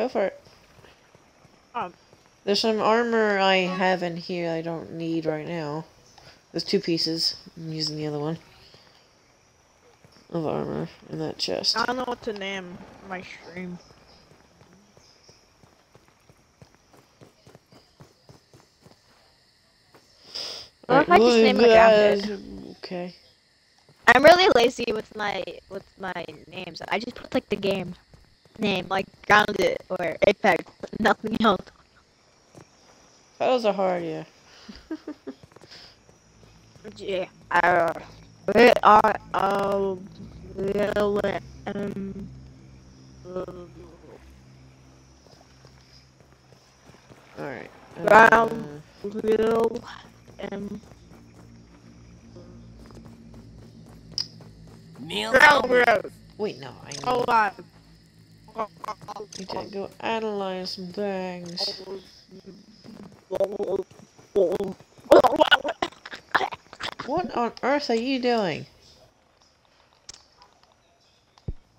Go for it. Um. There's some armor I have in here I don't need right now. There's two pieces. I'm using the other one. Of armor in that chest. I don't know what to name my stream. What if I just name it Gambit? Okay. I'm really lazy with my with my names. I just put like the game name, like Grounded or Apex, nothing else. Those are hard, yeah. Yeah. Uh, we are uh, will um. Alright. Round. real, um. Neil Ground Albert. wait, no. I need, Oh, uh, need to go analyze some things. What on earth are you doing?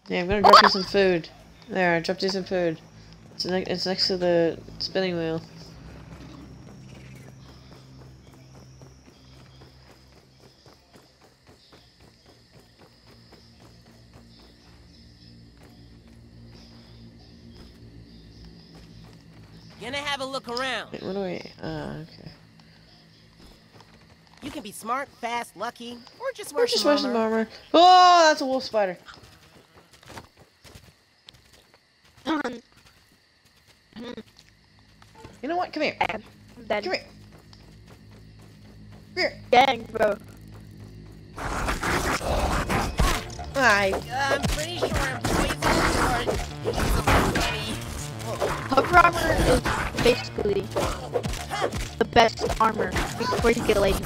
Yeah, I'm gonna drop you some food. There, I dropped you some food. It's next to the spinning wheel. Around. Wait, what do we? Uh, okay. You can be smart, fast, lucky, or just We're wear just some wear some armor. armor. Oh, that's a wolf spider. You know what? Come here. I'm dead. Come here. Come here. Dang, bro. Hi. Uh, I'm pretty sure I'm poisoned or easily Hover armor is basically the best armor before you get a lazy.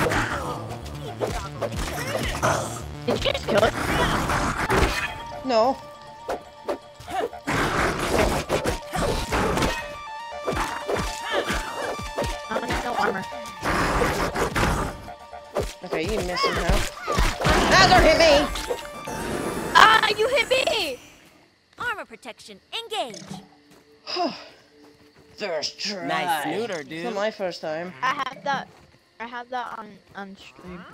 Did you just kill it? No. I don't need no armor. Okay, you missed somehow. Ah, don't hit me! Ah, you hit me! Armor protection, engage. First try. Nice snooter, It's dude. not my first time. I have that. I had that on on stream.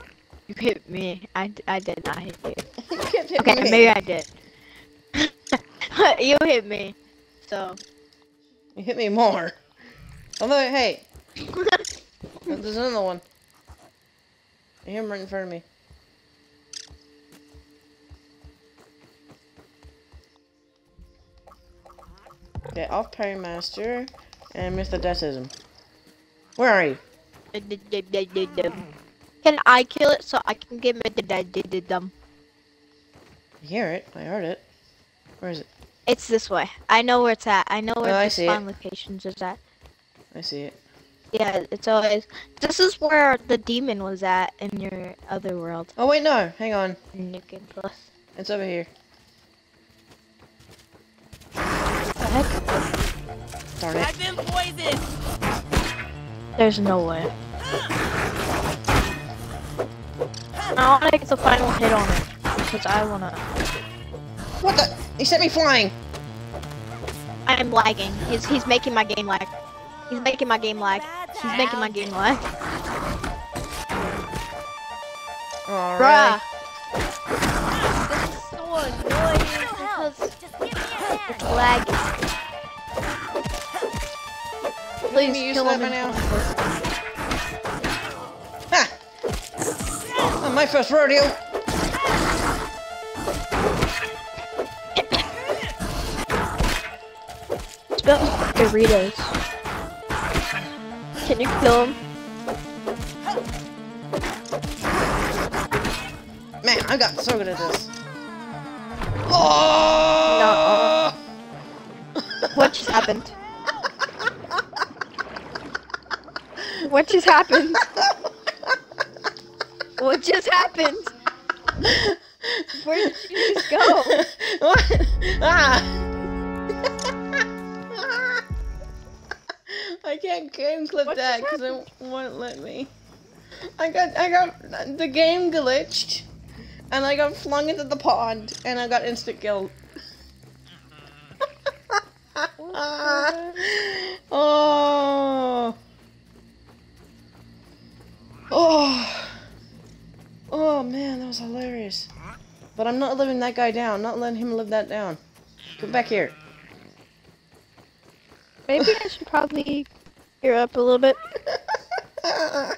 You hit me. I, I did not hit you. you hit Okay, me. maybe I did. you hit me. So. You hit me more. Although, hey, there's another one. I hear him right in front of me. Okay, off Perry Master and Mr. Deathsism. Where are you? Can I kill it so I can get me the dead did them? I hear it. I heard it. Where is it? It's this way. I know where it's at. I know where Oh, I the see spawn locations is at. I see it. Yeah, it's always. This is where the demon was at in your other world. Oh wait, no. Hang on. New Game Plus. It's over here. The heck? Darn it. I've been poisoned. There's no way. I want to get the final hit on it because I want to. What the? He sent me flying. I'm lagging. He's he's making my game lag. He's making my game lag. He's making my game lag. All Bruh. right. This is so annoying because Just give me a hand. it's lagging. Please you kill slap him me now. front of us. Ha! On my first rodeo. Smells Doritos. Can you kill him? Man, I got so good at this. Oh! What just happened? What just happened? What just happened? Where did you just go? what? Ah! I can't game clip What that because it won't let me. I got, I got, the game glitched, and I got flung into the pond, and I got instant killed. Oh. Oh. Oh man, that was hilarious. But I'm not living that guy down. Not letting him live that down. Come back here. Maybe I should probably gear up a little bit.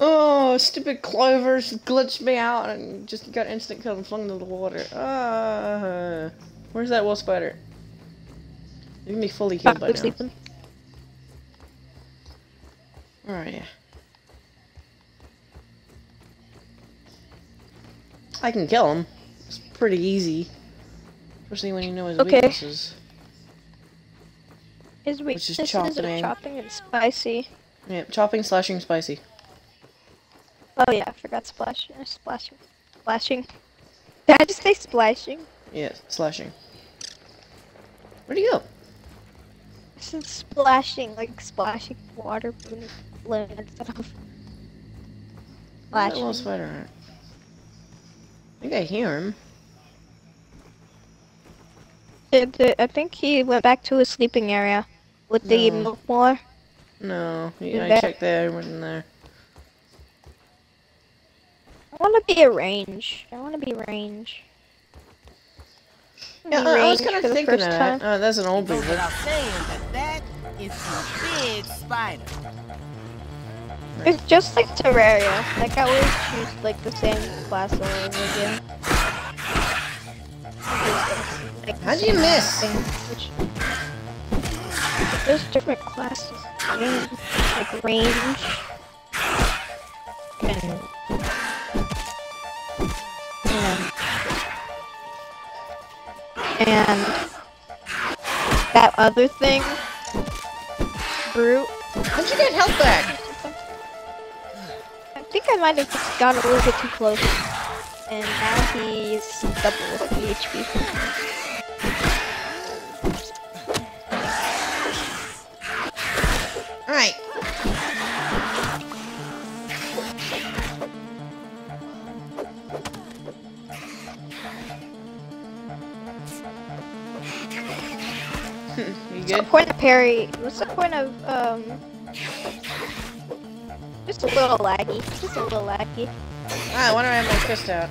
oh, stupid clovers glitched me out and just got instant kill and flung into the water. Ah, where's that wolf spider? You can be fully killed by now. sleeping. Where are you? I can kill him. It's pretty easy. Especially when you know his Okay. weaknesses. His Which is weaknesses are chopping. chopping and spicy. Yeah, chopping, slashing, spicy. Oh yeah, I forgot splash, uh, splashing, splashing. Did I just say splashing? Yeah, slashing. Where'd he go? I said splashing, like splashing water balloon instead of Where's that little splashing. spider at? I think I hear him. It- it- I think he went back to his sleeping area with the No. milk more. No, Is yeah, I that- checked there, went in there. I want to be a range. I want to be range. Yeah, Be I, I was range kind for of thinking first that. time. Oh, that's an old Goes beaver. without saying that that is a big spider. It's just like Terraria. Like I always choose like the same class over again. Like, How'd you miss? Which there's different classes. Like range. And, and, and that other thing, brute. How'd you get health back? I think I might have just got a little bit too close. And now he's double the HP. Alright. you What's the point of parry? What's the point of, um... Just a little laggy. Just a little laggy. Ah, why do I have my fist out?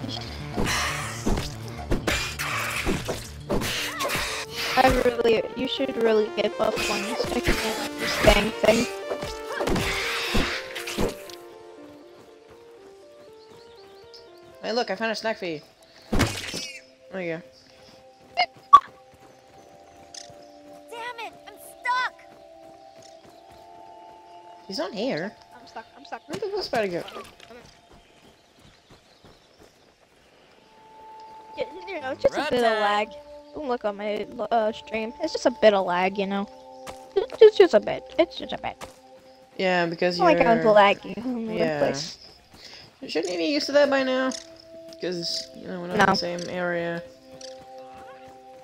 I really, you should really get buff ones. I can't this dang thing. Hey, look, I found a snack for you. There you go. Damn it! I'm stuck! He's not here. I'm stuck, I'm stuck. Where'd the wolf spider go? You, you know, it's just a Run bit of lag. Don't look on my uh, stream. It's just a bit of lag, you know. It's just, just a bit. It's just a bit. Yeah, because you're... not like I was lagging all over the Yeah. place. Shouldn't you be used to that by now? Because, you know, we're not in the same area.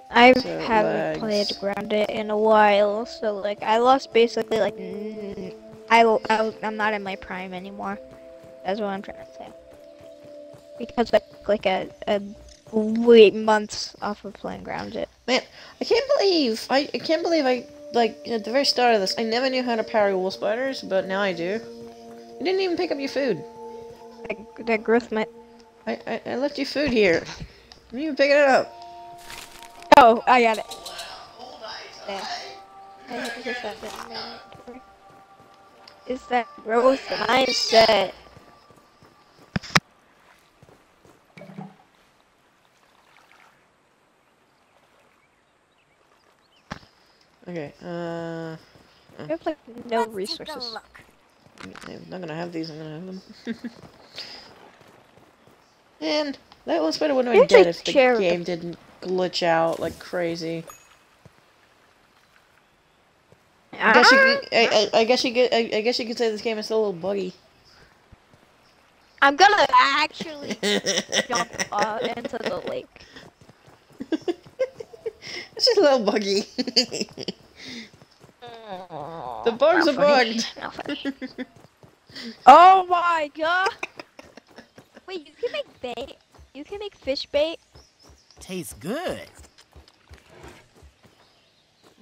I so haven't played lags. Grounded in a while, so like I lost basically like n- I, I I'm not in my prime anymore. That's what I'm trying to say. Because like like a a wait months off of playing Grounded. Man, I can't believe... I, I can't believe I... Like, at the very start of this, I never knew how to parry wolf spiders, but now I do. You didn't even pick up your food. Like that growth might. I, I, I left you food here. You didn't even pick it up. Oh, I got it. There. I have to just have that in my inventory. Is that growth mindset? Okay, uh... I have like no Let's resources. I'm not gonna have these, I'm gonna have them. and that wolf spider wouldn't have been dead if the chair. game didn't glitch out like crazy. I guess you, could- I, I, I guess you could, I, I guess you could say this game is still a little buggy. I'm gonna actually jump uh, into the lake. it's just a little buggy. the bugs are Now bugged. Oh my god! Wait, you can make bait. You can make fish bait. Tastes good.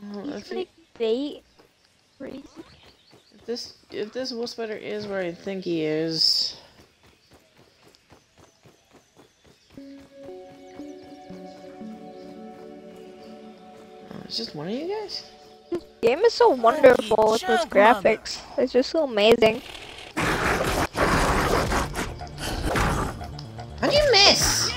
Well, You can make bait. Crazy. if this if this wolf spider is where I think he is. Oh, it's just one of you guys? Game is so wonderful with its chunk, mother. graphics. It's just so amazing. How'd you miss?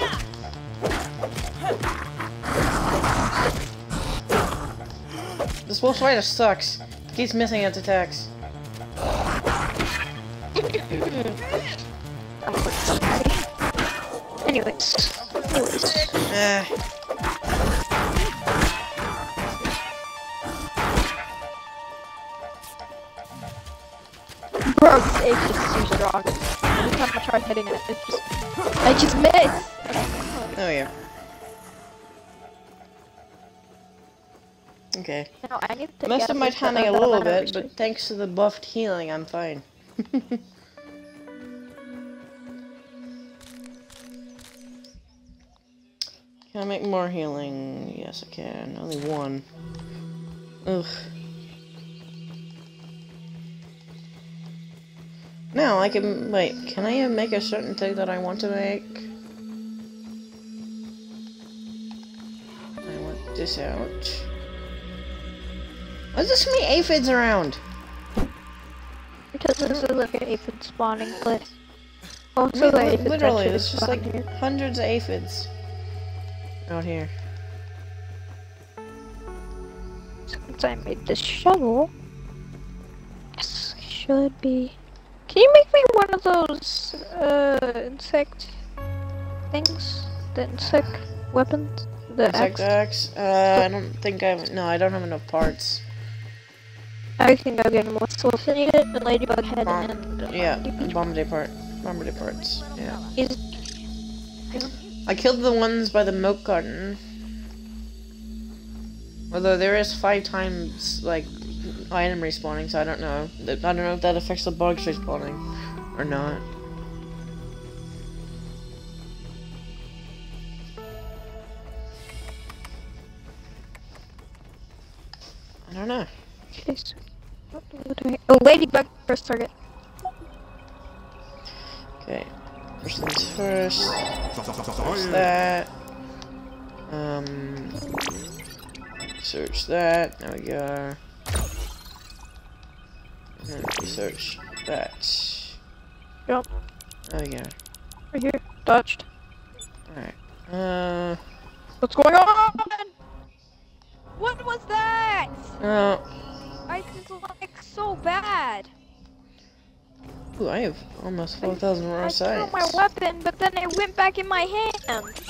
This wolf spider sucks. Keeps missing its attacks. Anyways. Anyways. Eh. Bro, this ape is too strong. Every time I try hitting it, it just I just miss! Oh yeah. Okay. No, I need to Most get of my timing a little bit, but thanks to the buffed healing, I'm fine. can I make more healing? Yes, I can. Only one. Ugh. Now I can wait. Can I make a certain thing that I want to make? I want this out. Why is there so many aphids around? Because this is like an aphid spawning place. Oh, so I mean, literally, it's just like here. hundreds of aphids out here. Since I made this shovel, yes, should be. Can you make me one of those uh insect things? The insect weapons? The Insect axe? axe. Uh, I don't think I have. No, I don't have enough parts. I can go get more. So you need the ladybug head Bomb- and uh, Yeah, DP. bombardier part. Bombardier parts. Yeah. Is I killed the ones by the milk garden. Although there is five times like item respawning, so I don't know. I don't know if that affects the bugs respawning or not. I don't know. Jeez. What do I- Oh, ladybug first target. Okay. First things first. Search that. Um. Search that. There we go. And we search that. Jump. There we go. Right here. Dodged. Alright. Uh. What's going on? What was that? Oh. I just like so bad. Ooh, I have almost 4,000 raw I threw my weapon, but then it went back in my hand.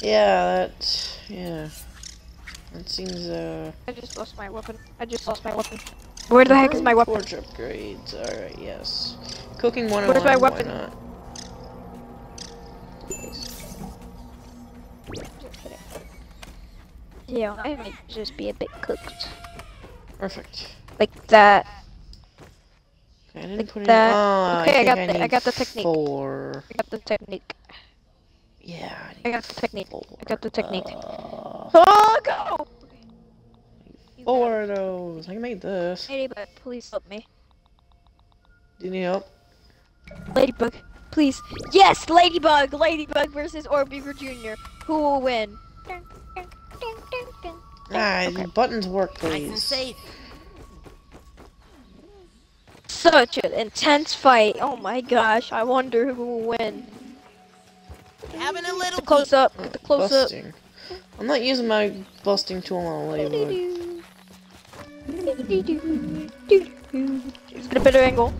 Yeah, that. Yeah. That seems, uh. I just lost my weapon. I just lost my weapon. Where the heck is my weapon? Forge upgrades. Alright, yes. Cooking 101. Where's my why weapon? not? Yeah, I might just be a bit cooked. Perfect. Like that. Okay, I didn't Like put that. Oh, Okay, I think got the- I got the technique. Four. I got the technique. Yeah. I got the technique. four. I got the technique. Uh, Oh, go! Four of those. I can make this. Ladybug, please help me. Do you need help? Ladybug, please. Yes, Ladybug! Ladybug versus Orb Weaver Jr. Who will win? Ah, Okay. buttons work, Nice and please. safe. Such an intense fight. Oh my gosh, I wonder who will win. Having a little The close up, the close up. I'm not using my busting tool on a ladybug. Just get a better angle.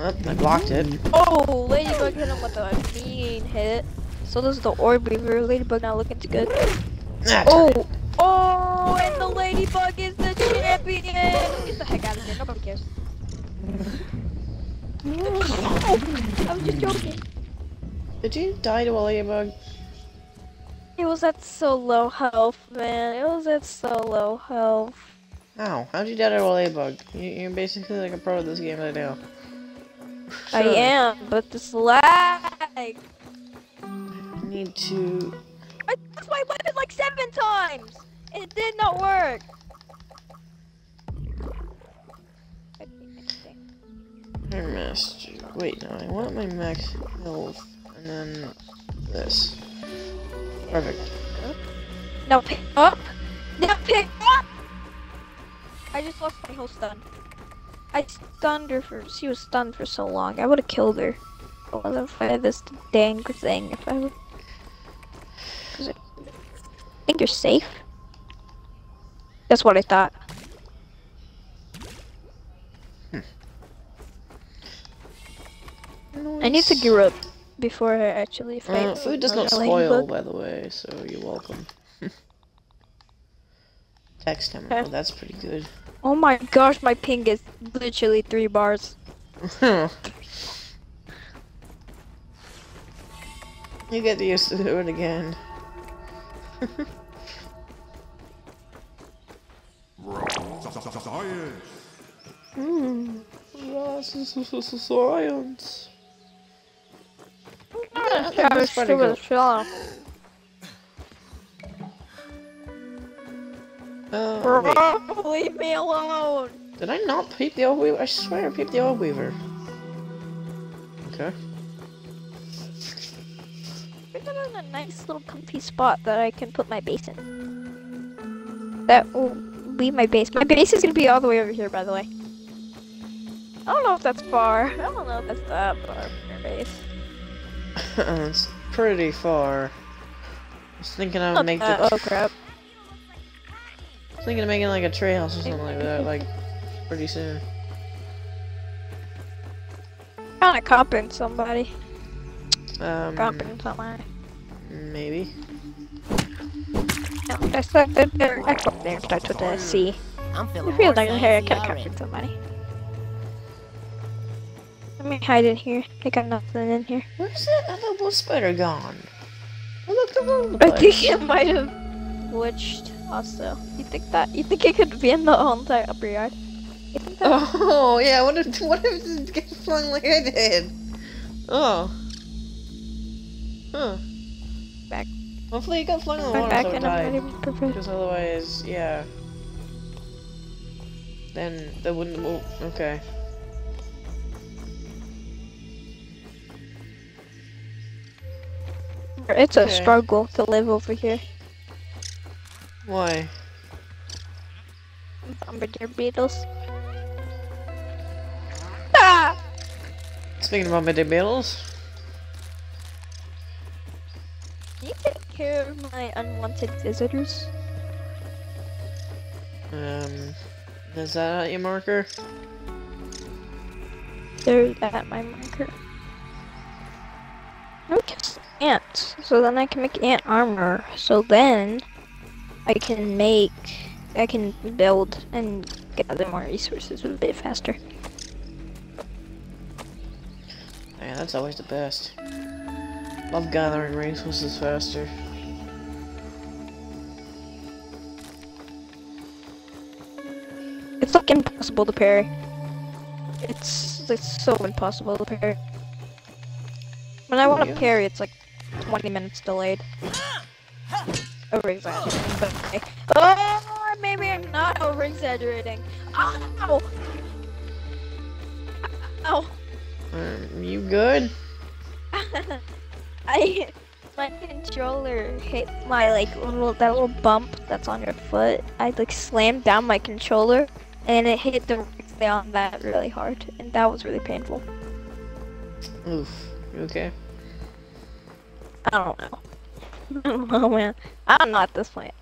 Oh, I blocked it. Oh, Ladybug hit him with a mean hit. So does the Orb Weaver. Ladybug not looking too good. Ah, Oh! Oh, and the Ladybug is the champion! Get the heck out of here, nobody cares. Oh, I was just joking. Did you die to a ladybug? It was at so low health, man. It was at so low health. How? How'd you die to a ladybug? You, you're basically like a pro at this game right now. I am, but this lag. I need to. I pressed my weapon like seven times! It did not work! My master. Wait, no, I want my max health, and then this. Perfect. No, pick up! No, pick up! I just lost my whole stun. I stunned her for, she was stunned for so long. I would have killed her. It wasn't for this dang thing. If I would. It- I think you're safe. That's what I thought. I need to gear up before I actually fight. Uh, food does not spoil, by the way, so you're welcome. Text him. Okay. Oh, that's pretty good. Oh my gosh, my ping is literally three bars. you get used to it again. Science. Hmm. Science. Yeah, that's pretty good. Uh, wait, Leave me alone. did I not peep the old weaver? I swear I peeped the old weaver. Okay. We're in a nice little comfy spot that I can put my base in. That will be my base. My base is gonna be all the way over here, by the way. I don't know if that's far. I don't know if that's that far from your base. it's pretty far. I was thinking I would Not make that- the. oh crap. I was thinking of making like a treehouse or something like that, like pretty soon. Kinda comping somebody. Um, Comping somebody. maybe. No, that's not the the actual name starts with a C. I'm feeling I feel more like I kinda fancy comping already. somebody. Let me hide in here. I got nothing in here. Where's that other wolf spider gone? I looked all over the I think it might have glitched also. You think that you think it could be in the whole entire upper yard? You think that? Oh yeah, what if what if it gets flung like I did? Oh. Huh. Back. Hopefully it got flung in the I'm water back so it and died. Because otherwise, yeah. Then that wouldn't move. Okay. It's a struggle to live over here. Why? Bombardier beetles. Ah! Speaking of midday beetles. Care of my unwanted visitors? Um, is that your marker? They're at my marker. No kiss ants. So then I can make ant armor. So then I can make I can build and gather more resources a bit faster. Yeah, that's always the best. Love gathering resources faster. It's like impossible to parry. It's it's so impossible to parry. When I want to Yeah. parry, it's like 20 minutes delayed. Over exaggerating, but okay. Oh, maybe I'm not over exaggerating. Ow! Ow! Um, you good? I my controller hit my like little that little bump that's on your foot. I like slammed down my controller and it hit directly on that really hard, and that was really painful. Oof. You okay? I don't know. I don't know, man. I'm not at this point.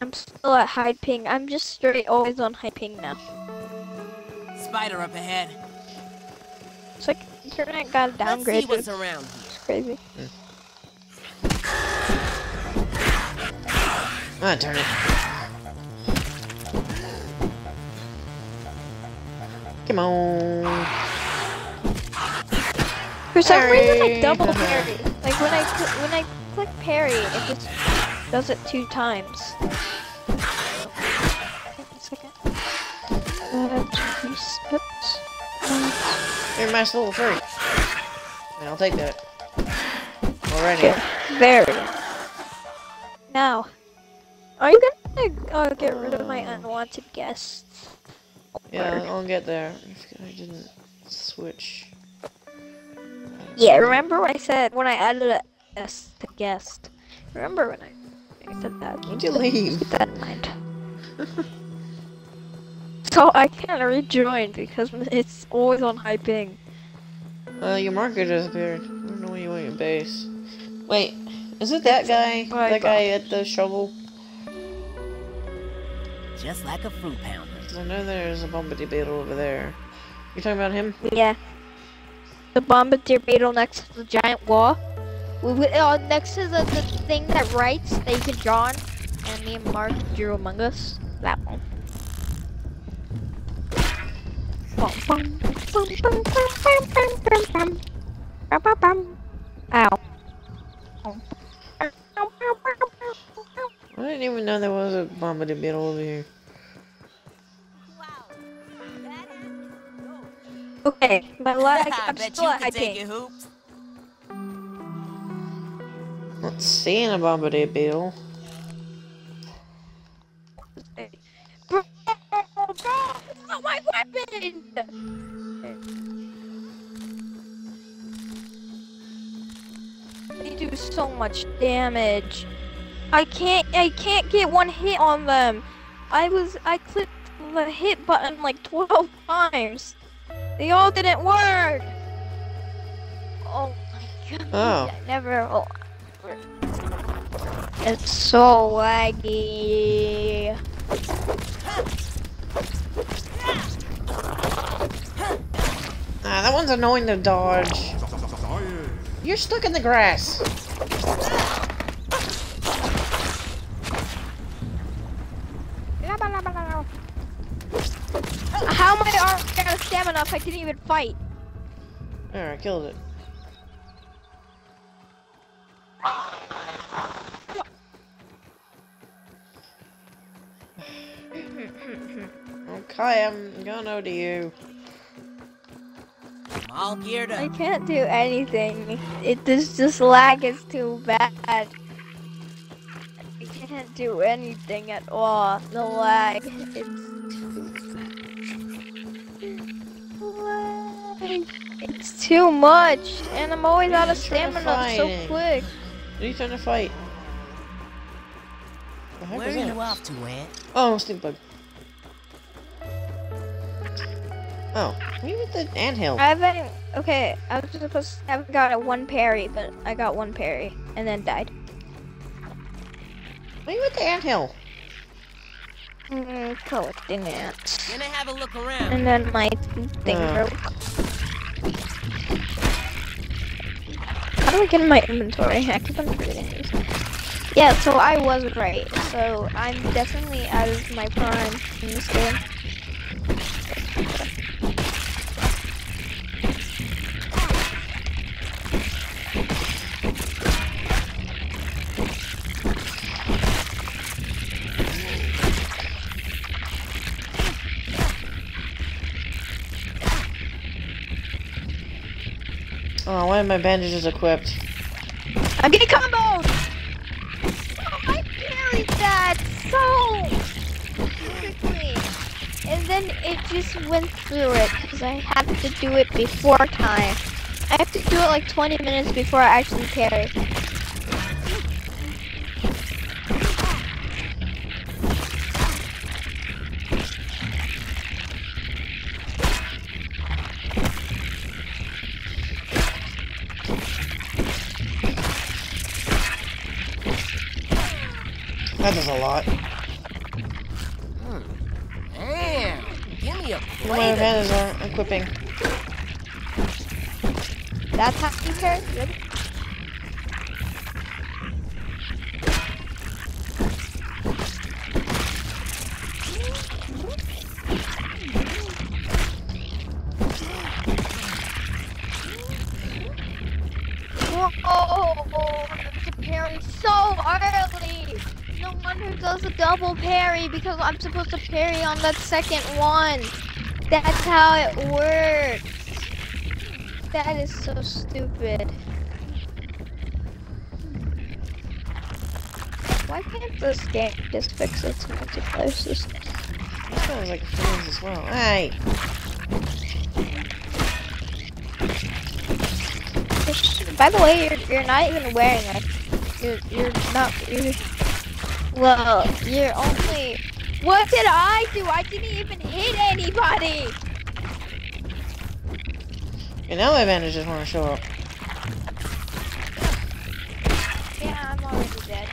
I'm still at high ping. I'm just straight always on high ping now. Spider up ahead. It's like internet got downgraded. Let's see downgraded. what's around here. It's crazy. Hmm. Ah, darn it. Come on. For some reason, I double parry. Like when I when I click parry, it just does it two times. Wait a second. Two steps. You're my little. And I'll take that. Already. Very. Now, are you gonna uh, get rid of my unwanted guests? Yeah, I'll get there. if I didn't switch. Yeah, remember when I said when I added a S to guest? Remember when I, I said that? When'd you leave? Keep that in mind. so I can't rejoin because it's always on high ping. Uh, your marker disappeared. I don't know where you went your base. Wait, is it that guy? Right, that guy at the shovel? just like a fruit pounder. I know there's a bombardier beetle over there. You talking about him? Yeah. The bombardier beetle next to the giant wall. We, we uh, next to the, the thing that writes that you can draw on, and me and Mark drew Among Us. That one. Ow. I didn't even know there was a bombardier beetle over here. Okay, my lag, I I'm bet still you at high can take ping. it, Hoops. Not seeing a Bombity Beetle. Bro, it's not my weapon! They do so much damage. I can't, I can't get one hit on them. I was, I clicked the hit button like 12 times. They all didn't work. Oh my god. Oh. I never. Oh. It's so laggy. Ah, that one's annoying to dodge. You're stuck in the grass. How am I out of stamina if I didn't even fight? There, I killed it. Okay, I'm going over to you. I'm all geared up. I can't do anything. It this just lag is too bad. I can't do anything at all. The lag. It's too much, and I'm always out of You're trying to stamina so it. quick. What are you trying to fight? The heck Where are was you that? off to, Ed? Oh, stink bug. Oh, we with the anthill. I haven't. Okay, I was supposed to have got a one parry, but I got one parry and then died. You with the anthill. Mm, collecting ants. Gonna have a look around. And then my thing Uh. broke. Do I get in my inventory? I keep on forgetting these. Yeah, so I was right. So I'm definitely out of my prime in this game. Are my bandages equipped? I'm getting combos! Oh, I parried that so quickly. And then it just went through it because I had to do it before time. I have to do it like 20 minutes before I actually parry. a lot. Hmm. Damn! Give me a plate. My advantage are equipping. That's how you. Because I'm supposed to parry on that second one. That's how it works. That is so stupid. Why can't this game just fix its multiplayer system? That sounds like friends as well. Hey! By the way, you're you're not even wearing it. You're you're not you're well, you're only What did I do? I didn't even hit anybody! And now my bandages want to show up. Yeah, I'm already dead.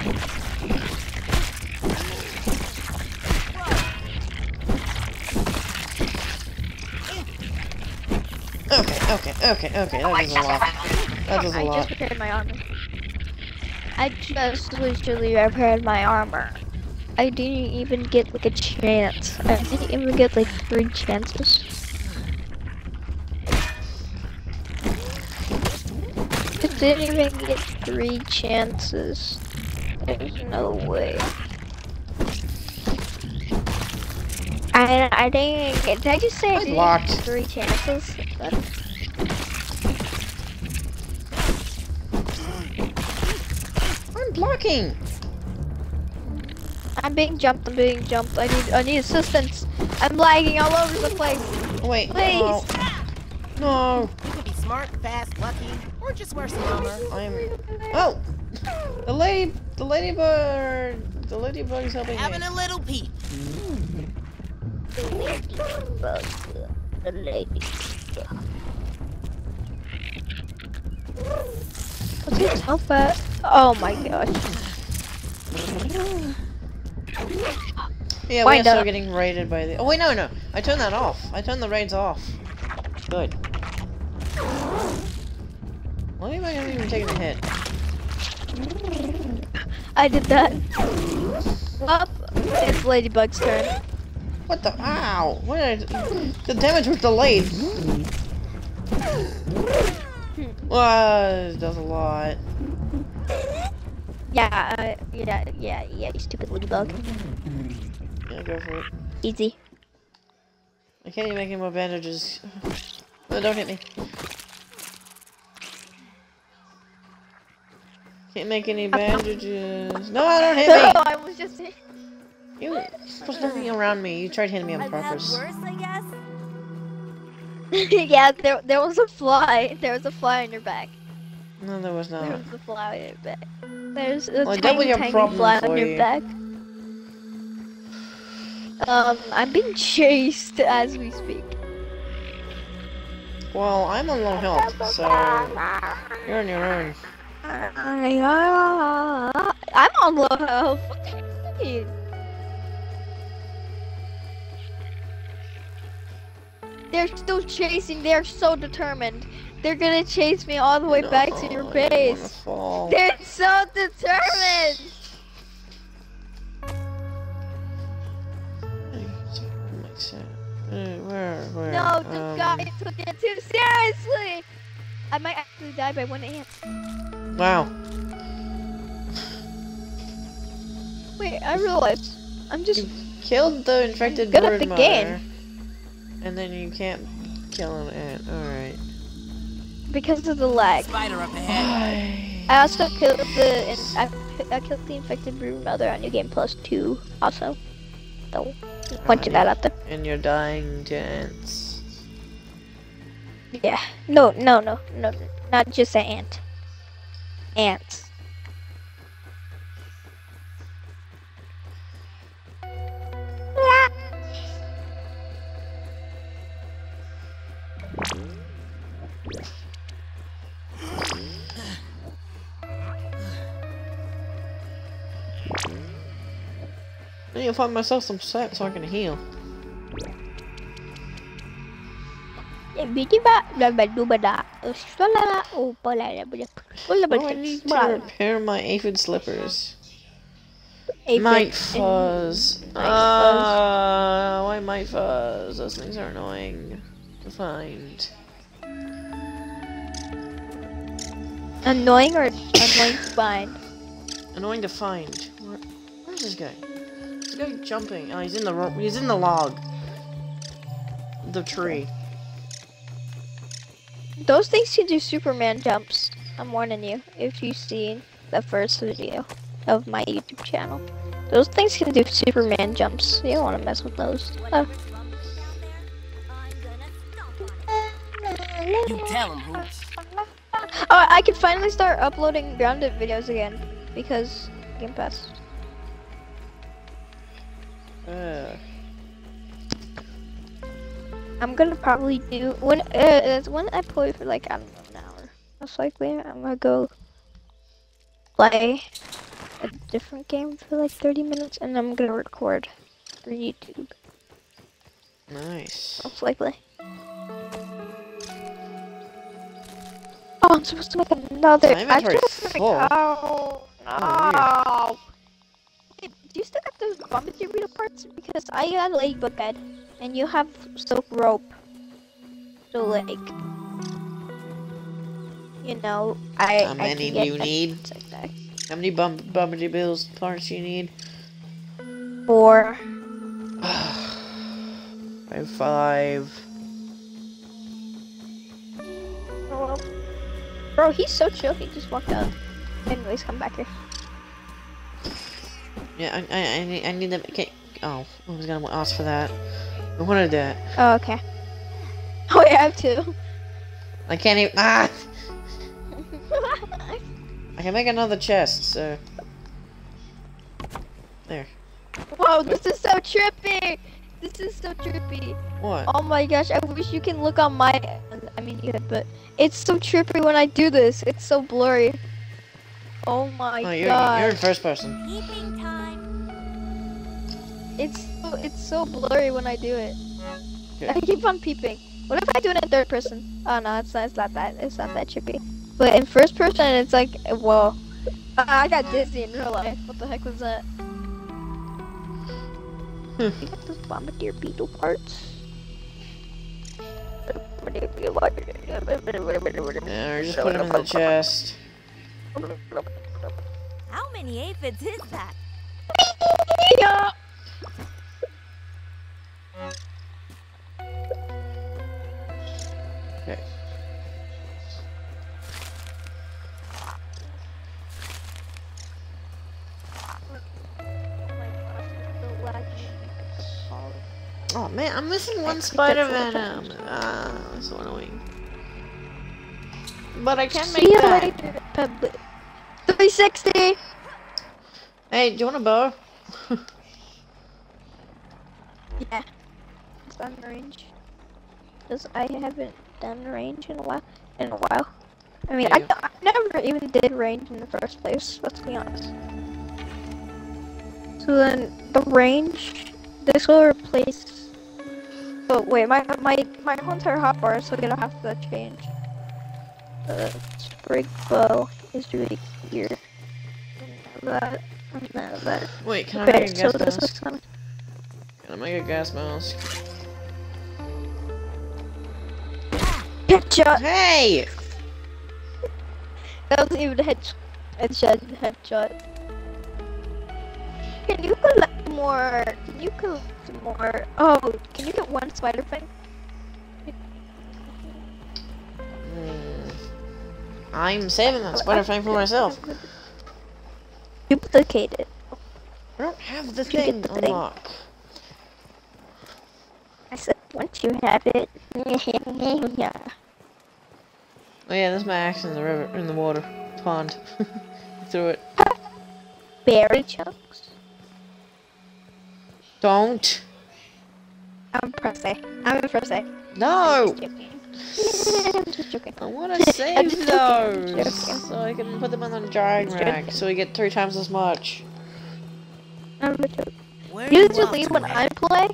Okay, okay, okay, okay. That was a lot. That was a lot. I just repaired my armor. I just literally repaired my armor. I didn't even get like a chance. I didn't even get like three chances. I didn't even get three chances. There's no way. I I didn't get. Did I just say I I didn't blocked. get three chances? That's I'm blocking! I'm being jumped, I'm being jumped. I need I need assistance. I'm lagging all over the place. Wait. Please. No. No. You could be smart, fast, lucky, or just wear some armor. I'm. Oh! The lady. The ladybird. The ladybug's helping Having me. a little peep. The ladybug. The lady. What's his health at? Oh my gosh. Yeah, we're still getting raided by the. Oh wait, no, no. I turned that off. I turned the raids off. Good. Why am I haven't even taken a hit? I did that. Up. It's Ladybug's turn. What the? Ow! What did I? The damage was delayed. Was does a lot. Yeah, uh, yeah, yeah, yeah, you stupid Ladybug. Yeah, go for it. Easy. I can't even make any more bandages. No, don't hit me. Can't make any bandages. No, I don't hit me! No, me! I was just. You supposed to be around me. You tried hitting me on I've had purpose. worse, I guess. yeah, there, there was a fly. There was a fly on your back. No, there was not. There was a fly on your back. There's a Well, tiny, tiny fly for on your you. back. Um, I'm being chased as we speak. Well, I'm on low health, so you're on your own. I'm on low health. What do you mean? They're still chasing. They're so determined. They're gonna chase me all the way back to your No, I don't wanna base. They're so determined. Where, where? No, the um, guy took it too seriously. I might actually die by one ant. Wow. Wait, I realized. I'm just. Killed the infected Good at bird the mother. game. And then you can't kill an ant. Alright. because of the lag. Spider up ahead. I also killed the in, I, I killed the infected brood mother on New Game Plus two also. So pointing that out there. And you're dying to ants. Yeah. No, no, no, no, not just an ant. Ants. I need to find myself some sap so I can heal. Oh, I need to repair my aphid slippers. Mite fuzz. Might Ah, why mite fuzz? Those things are annoying to find. Annoying or annoying to find? Annoying to find. Where, where's this guy? This guy jumping. Oh, he's in the he's in the log. The tree. Those things can do Superman jumps. I'm warning you if you've seen the first video of my YouTube channel. Those things can do Superman jumps. You don't want to mess with those. Oh. You tell him, Hoops. Oh, I can finally start uploading grounded videos again because Game Pass. Uh, I'm gonna probably do when uh, it's when I play for like I don't know an hour. Most likely, I'm gonna go play a different game for like 30 minutes, and I'm gonna record for YouTube. nice. Most likely. Oh, I'm supposed to make another. My inventory's I just full. Oh no! Hey, do you still got those bombardier beetle parts? Because I got a ladybug head, and you have silk rope. So like, you know, I. How many can do you need? like. How many bum Bombardier Bills parts you need? Four. Five, five. Oh, well. Bro, he's so chill. He just walked out. Anyways, come back here. Yeah, I, I, I need, I need them. Okay. Oh, I was gonna ask for that. I wanted that. Oh, okay. Oh, wait, I have two. I can't even. Ah! I can make another chest, so. There. Whoa, this is so trippy! This is so trippy. What? Oh my gosh, I wish you can look on my I mean you could, but it's so trippy when I do this. It's so blurry. Oh my Oh, you're, god. you're in first person. Peeping time. It's so, it's so blurry when I do it. Okay. I keep on peeping. What if I do it in third person? Oh no, it's not, it's not that. It's not that trippy. But in first person, it's like, whoa. Uh, I got dizzy in real life. What the heck was that? you got those bombardier beetle parts? Bombardier beetle parts. Yeah, or just put them in the chest. How many aphids is that? Okay. Oh man, I'm missing one spider venom. Ah, that's so annoying. But I can make See that. later, Pebble. 360! Hey, do you want a bow? Yeah. It's on range. Because I haven't done range in a while. In a while. I mean, Yeah, I, I never even did range in the first place, let's be honest. So then, the range, this will replace... Oh, wait, my my my whole entire hotbar is gonna have to change. The sprig bow is really here. That, that, that. Wait, can I Okay, make a so this mask? looks kind of... Can I make a gas mask? Headshot! Hey! That wasn't even a head headshot. Headshot. Can you collect more? Can you collect more? Oh, can you get one spider thing? Hmm. I'm saving that spider fang for myself. Duplicate it. I don't have the You get thing the thing. Unlock. I said once you have it. yeah. Oh yeah, there's my axe in the river, in the water pond. Threw it. Berry chunks. Don't. I'm press A. I'm in press No. I'm just joking. I'm just joking. I want to save I'm those just joking. so I can put them on the drying Just rack, joking. so we get three times as much. I'm just joking. Where Usually when? I play,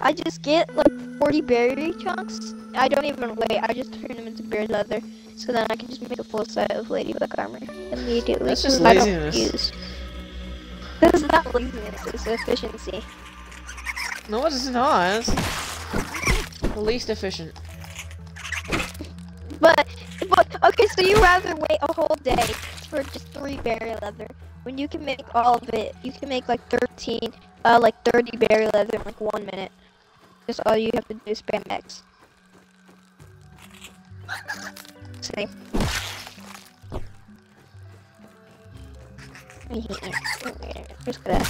I just get like 40 berry chunks. I don't even wait. I just turn them into bear leather, so then I can just make a full set of ladybug armor immediately. That's just so I don't laziness. use- This is not laziness. It's efficiency. No, it's not. It's the least efficient. But, but okay, so you rather wait a whole day for just three berry leather when you can make all of it. You can make like 13, uh, like 30 berry leather in like one minute. Just all you have to do is spam X. See. Just gonna.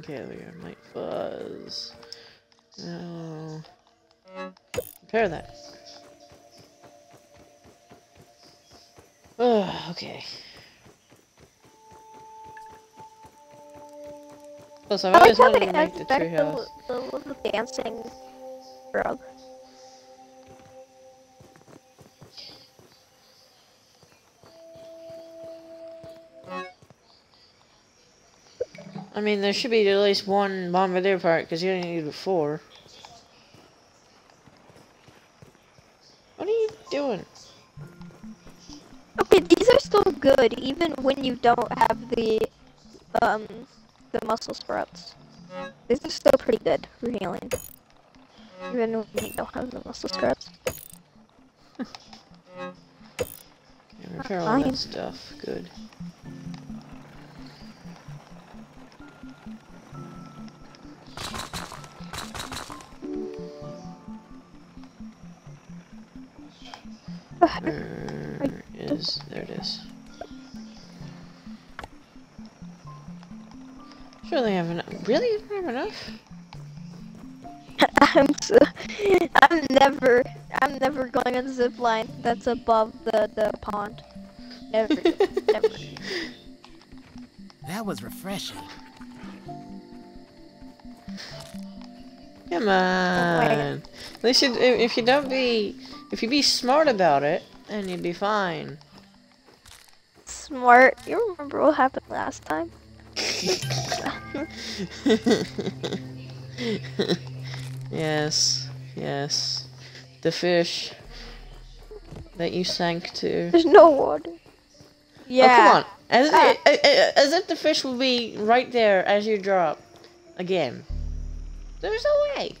Okay, we got Mite Fuzz. Now, repair that. Oh, okay. Plus, I've I always wanted to make the treehouse. the, the little dancing frog. I mean, there should be at least one bombardier part because you only need four. What are you doing? These are still good, even when you don't have the, um, the muscle sprouts. This is still pretty good for healing. Even when you don't have the muscle sprouts. Okay, repair all Fine. that stuff. Good. Where is there it is. Sure they have enough. Really? You don't have enough? I'm so, I'm never I'm never going on the zip line that's above the the pond. Never, never. That was refreshing. Come on. At least you, if if you don't be, if you be smart about it, then you'd be fine. Smart. You remember what happened last time? yes, yes. The fish that you sank to. There's no water. Yeah. Oh, come on. As, Ah. as if the fish will be right there as you drop. Again. There's no way.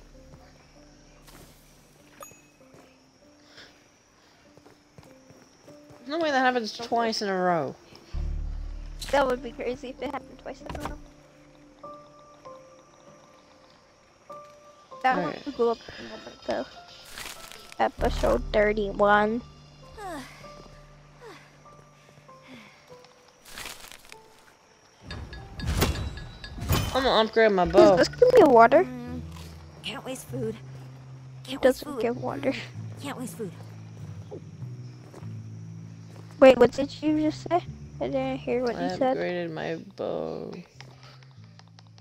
No way that happens twice in a row. That would be crazy if it happened twice in a row. That one Alright. will up in a moment though. Episode 31. I'm gonna upgrade my Does bow. this give me water? Mm, can't waste food. Can't waste doesn't food. give water. Can't waste food. Wait, what did you just say? I didn't hear what I you said. I upgraded my bow.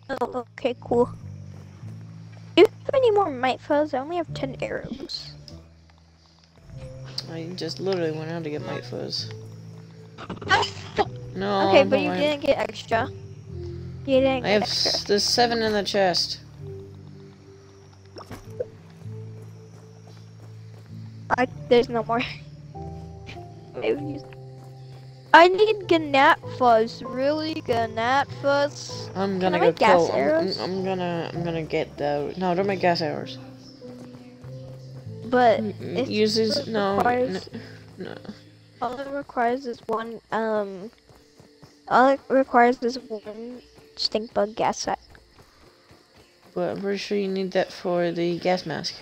Oh, okay, cool. Do you have any more mite fuzz? I only have 10 arrows. I just literally went out to get Mite Fuzz. No, okay, but you didn't get extra. You didn't I have there's seven in the chest. I, there's no more. Maybe use- I need Gnat Fuzz. Really? Fuzz? I'm gonna go make gas kill. I'm- arrows? I'm, I'm gonna I'm gonna get those. No, don't make gas arrows. But it's Use these. it No, requires- n- no. all it requires is one, um, all it requires is one stink bug gas set. But I'm pretty sure you need that for the gas mask.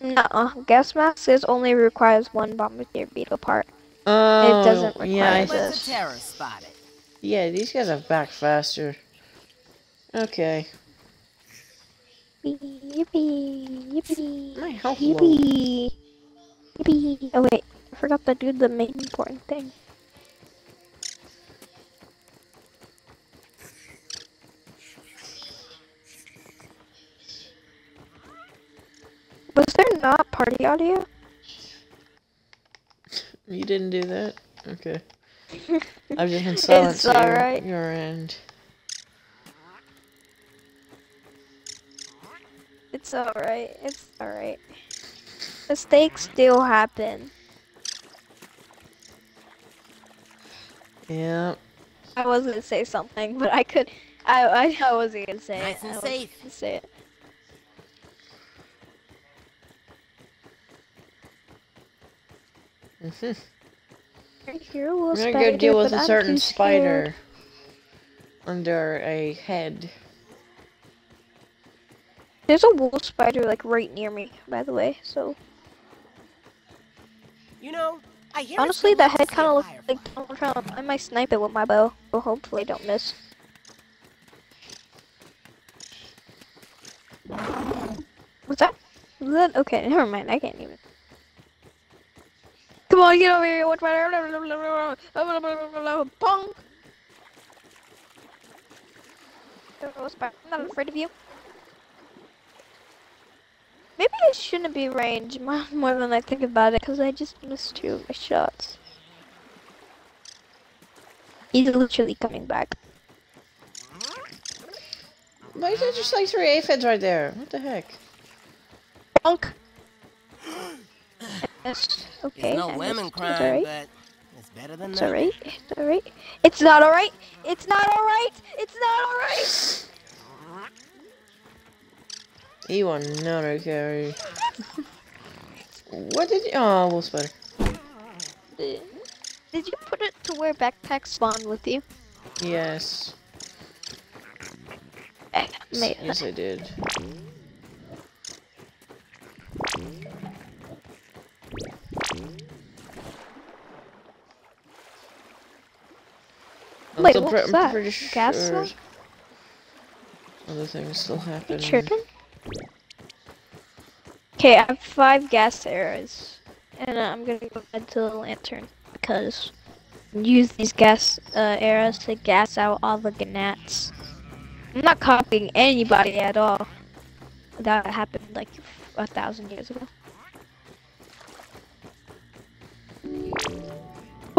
No, gas mask is only requires one bombardier beetle part. Oh, doesn't yeah, I- require What's this. the terror spotted? yeah. These guys are back faster. Okay, Yippee, yippee, my health low. yippee, yippee. Oh wait, I forgot to do the main important thing. Was there not party audio? You didn't do that. Okay. I've just been silent It's alright. your end. It's alright, it's alright. Mistakes still happen. Yeah. I was gonna say something, but I could. I I, I wasn't gonna say Nice it. and I wasn't gonna say it. I hear a We're gonna go deal with but a I'm certain too spider under a head. There's a wolf spider like right near me, by the way. So You know, I hear honestly, it's that head kind of looks like Donald Trump. I might snipe it with my bow, but hopefully don't miss. What's that? Was that okay? Never mind. I can't even. On, get over here! Pong. I'm not afraid of you. Maybe I shouldn't be range more, than I think about it, because I just missed two of my shots. He's literally coming back. Why is there just like three aphids right there? What the heck? Bonk! Yes, okay. It's no I lemon crime, It's alright. but it's better than It's nothing. alright. It's alright. It's not alright! It's not alright! It's not alright! He won not okay. what did you? Oh, wolf spider. Did you put it to where backpack spawn with you? Yes. Eh, Yes, I did. Wait, still what pre- I'm that? pretty Gas sure? Other things still You happen. chirping? Okay, I have five gas arrows, and uh, I'm gonna go ahead to the lantern because use these gas uh, arrows to gas out all the gnats. I'm not copying anybody at all. That happened like a thousand years ago.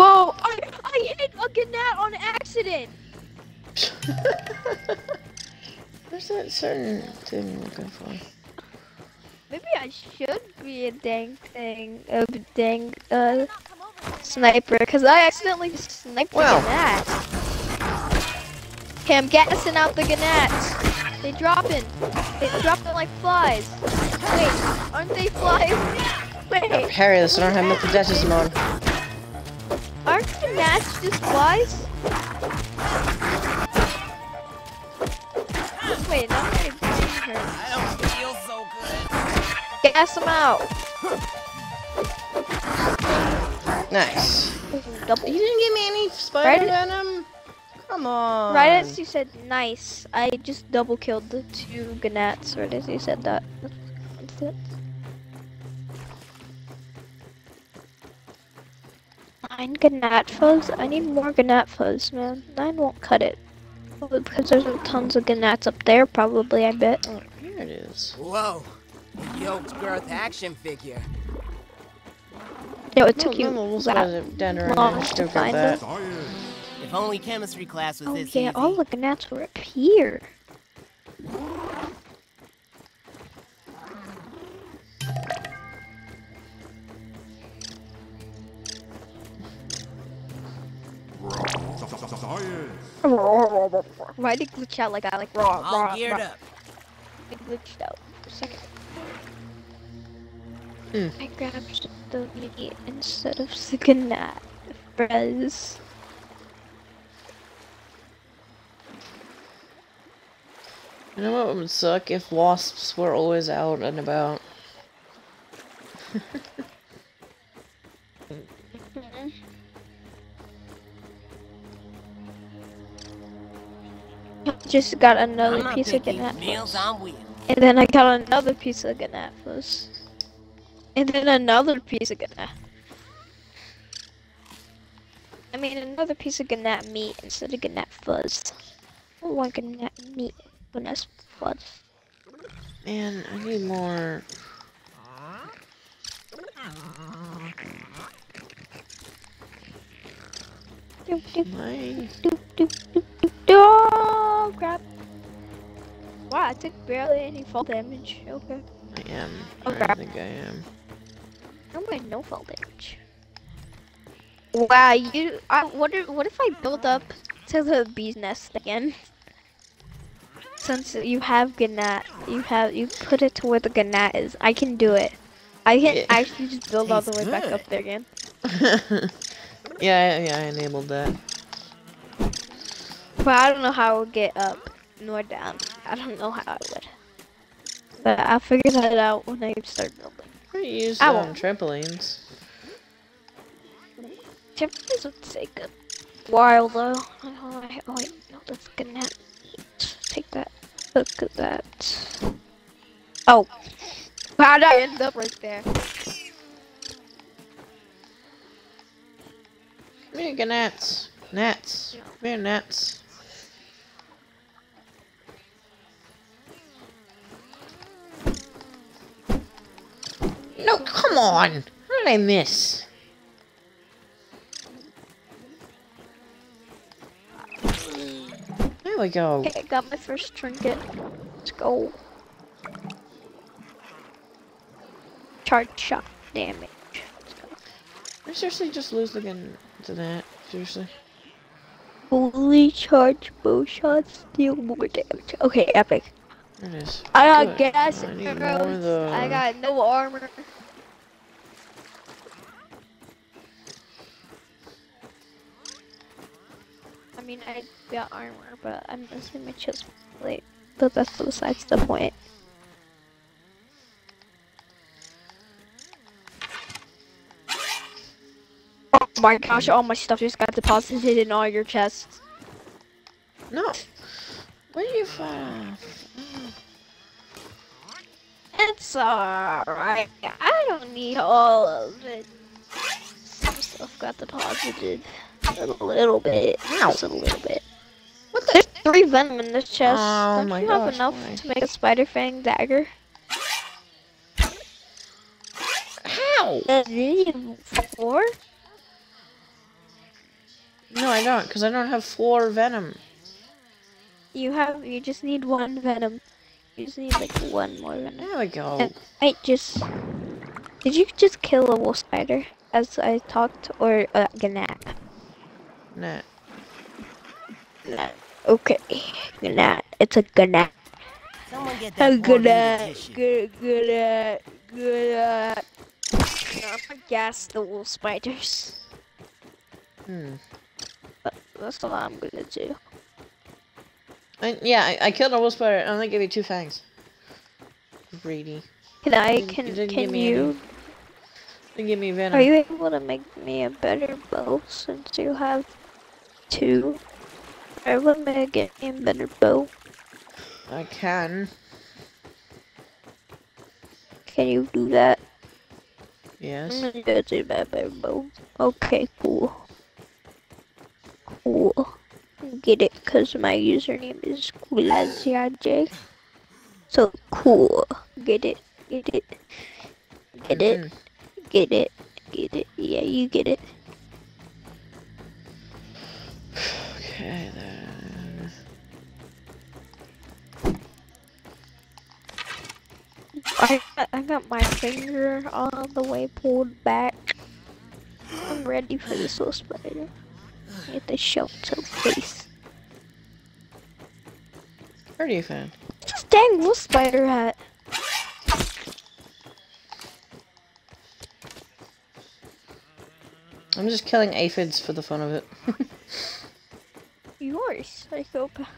Whoa! I, I hit a gnat on accident! Where's that certain thing I'm looking for? Maybe I should be a dang thing, a dang uh, sniper, because I accidentally sniped Wow. the gnat. Okay, I'm gassing out the gnats. They dropping. They dropping like flies. Wait, aren't they flies? Wait, Harry, this I don't have Mithridatism on. Aren't the gnats just flies? Wait, now my brain hurts. I don't feel so good. Gas them out. Nice. Double. You didn't give me any spider Right? venom? Come on. Right as you said nice, I just double killed the two gnats right as you said that. That's it. Nine gnat fuzz? I need more gnat fuzz, man. Nine won't cut it. Probably because there's tons of Ganats up there, probably, I bet. Oh, here it is. Whoa. A yoked girth action figure. Yo, it No, took you no, no, we'll that spot down long to find that. them. If only chemistry class was Oh this yeah, easy. all the gnats were up here. Why did it glitch out like that? Like raw, All raw, geared raw. up. It glitched out for a second. Hmm. I grabbed the meat instead of the gnat. Frizz. You know what would suck if wasps were always out and about? Just got another I'm piece of picky. gnat Meals fuzz. on wheels. And then I got another piece of gnat fuzz. And then another piece of gnat. I mean another piece of gnat meat instead of gnat fuzz. I don't want gnat meat, gnat fuzz. Man, I need more. Doop, doop, My... doop, doop, doop, doop, Oh, crap. Wow, I took barely any fall damage. Okay. I am. Okay. I think I am. Oh my, no fall damage. Wow, you. I wonder. What if I build up to the bee's nest again? Since you have Gnat, you have you put it to where the Gnat is. I can do it. I can Yeah. actually just build all the way Tastes back up there again. Yeah, yeah, I enabled that. But I don't know how I would get up nor down. I don't know how I would. But I'll figure that out when I start building. I use I um, trampolines. Japanese would say good. While though. I don't know. I- Oh wait, no, that's good net. Take that. Look at that. Oh. How did I end up right there? Here, gnats. Gnats. No. Come here, gnats. No, come on! How did I miss? There we go. Okay, I got my first trinket. Let's go. Charge shot damage. Let's go. I seriously just lose again to that. Seriously. Fully charged bow shots deal more damage. Okay, epic. There it is. I got Good. gas I and need more of arrows. I got no armor. I mean, I got armor, but I'm missing my chest plate. But that's besides the point. Oh my gosh, all my stuff just got deposited in all your chests. No. Where did you off? It's alright. I don't need all of it. Some stuff got deposited. A little bit. Just a little bit. What the? There's three venom in this chest. Oh Don't my you have enough to make a spider fang dagger? How? Uh, do you need four? No, I don't, because I don't have four venom. You have. You just need one venom. You just need like one more venom. There we go. And I just. Did you just kill a wolf spider as I talked, or a gnat? Nah. Gnat. Okay, gnat. It's a gnat. Someone get A that poor baby gnat. tissue. Good, gnat. Gnat. No, I'm gonna gas the wolf spiders. Hmm. That's what I'm gonna do. I, yeah, I, I killed a wolf spider. I only gave you two fangs. Greedy. Can I? You- Can you give can you? They give me venom. Are you able to make me a better bow since you have two? I able to get me a better bow? I can. Can you do that? Yes. I'm gonna go to my better bow. Okay, cool. Cool. Get it because my username is CoolAsYJ. So cool. Get it. Get it. Get it. Mhm. Get it. Get it. Yeah, you get it. Okay then. I got, I got my finger all the way pulled back. I'm ready for this little spider. Get the the face. Where do you found? This dang wolf spider hat. I'm just killing aphids for the fun of it. Yours, psychopath.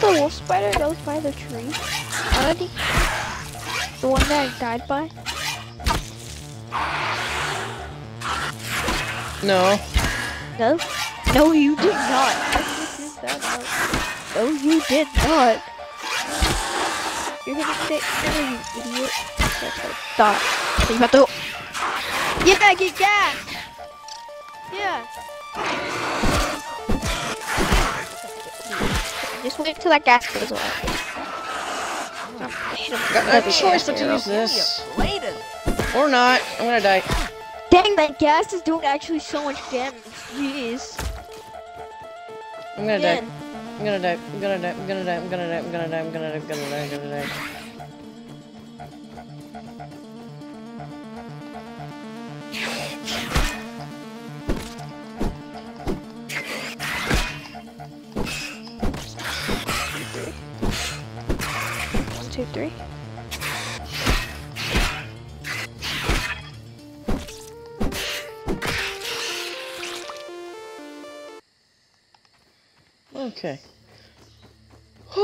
The wolf spider that was by the tree? Already? The one that I died by? no. No? No, you did not. Yes, you did. No, No, you did not. You're gonna sit there, you idiot. That's what I thought. You about to. Yeah, get gas! Yeah. Just wait till that gas goes away. Um, hit him Got no the choice but to use this. Or not. I'm gonna die. Dang, that gas is doing actually so much damage. Jeez. I'm gonna die. Again. I'm gonna die. I'm gonna die. I'm gonna die. I'm gonna die. I'm gonna die. I'm gonna die. I'm gonna die. I'm gonna die. I'm gonna die. Victory. Okay.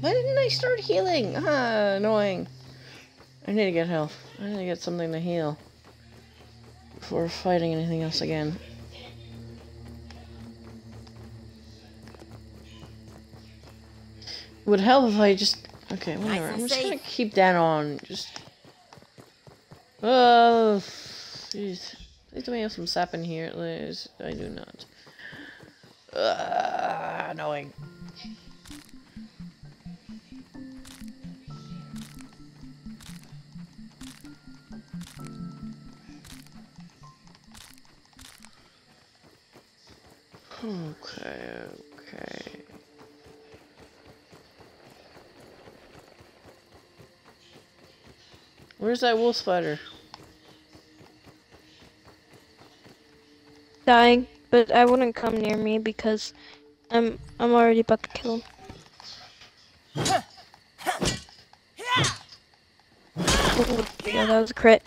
Why didn't I start healing? Ah, annoying. I need to get health. I need to get something to heal. Before fighting anything else again. Would help if I just... Okay, whatever. I'm just gonna keep that on. Just... Oh, jeez. Please do we have some sap in here, Liz? I do not. Uh, annoying. Okay, okay. Where's that wolf spider? Dying, but I wouldn't come near me because I'm I'm already about to kill him. Ooh, yeah, that was a crit.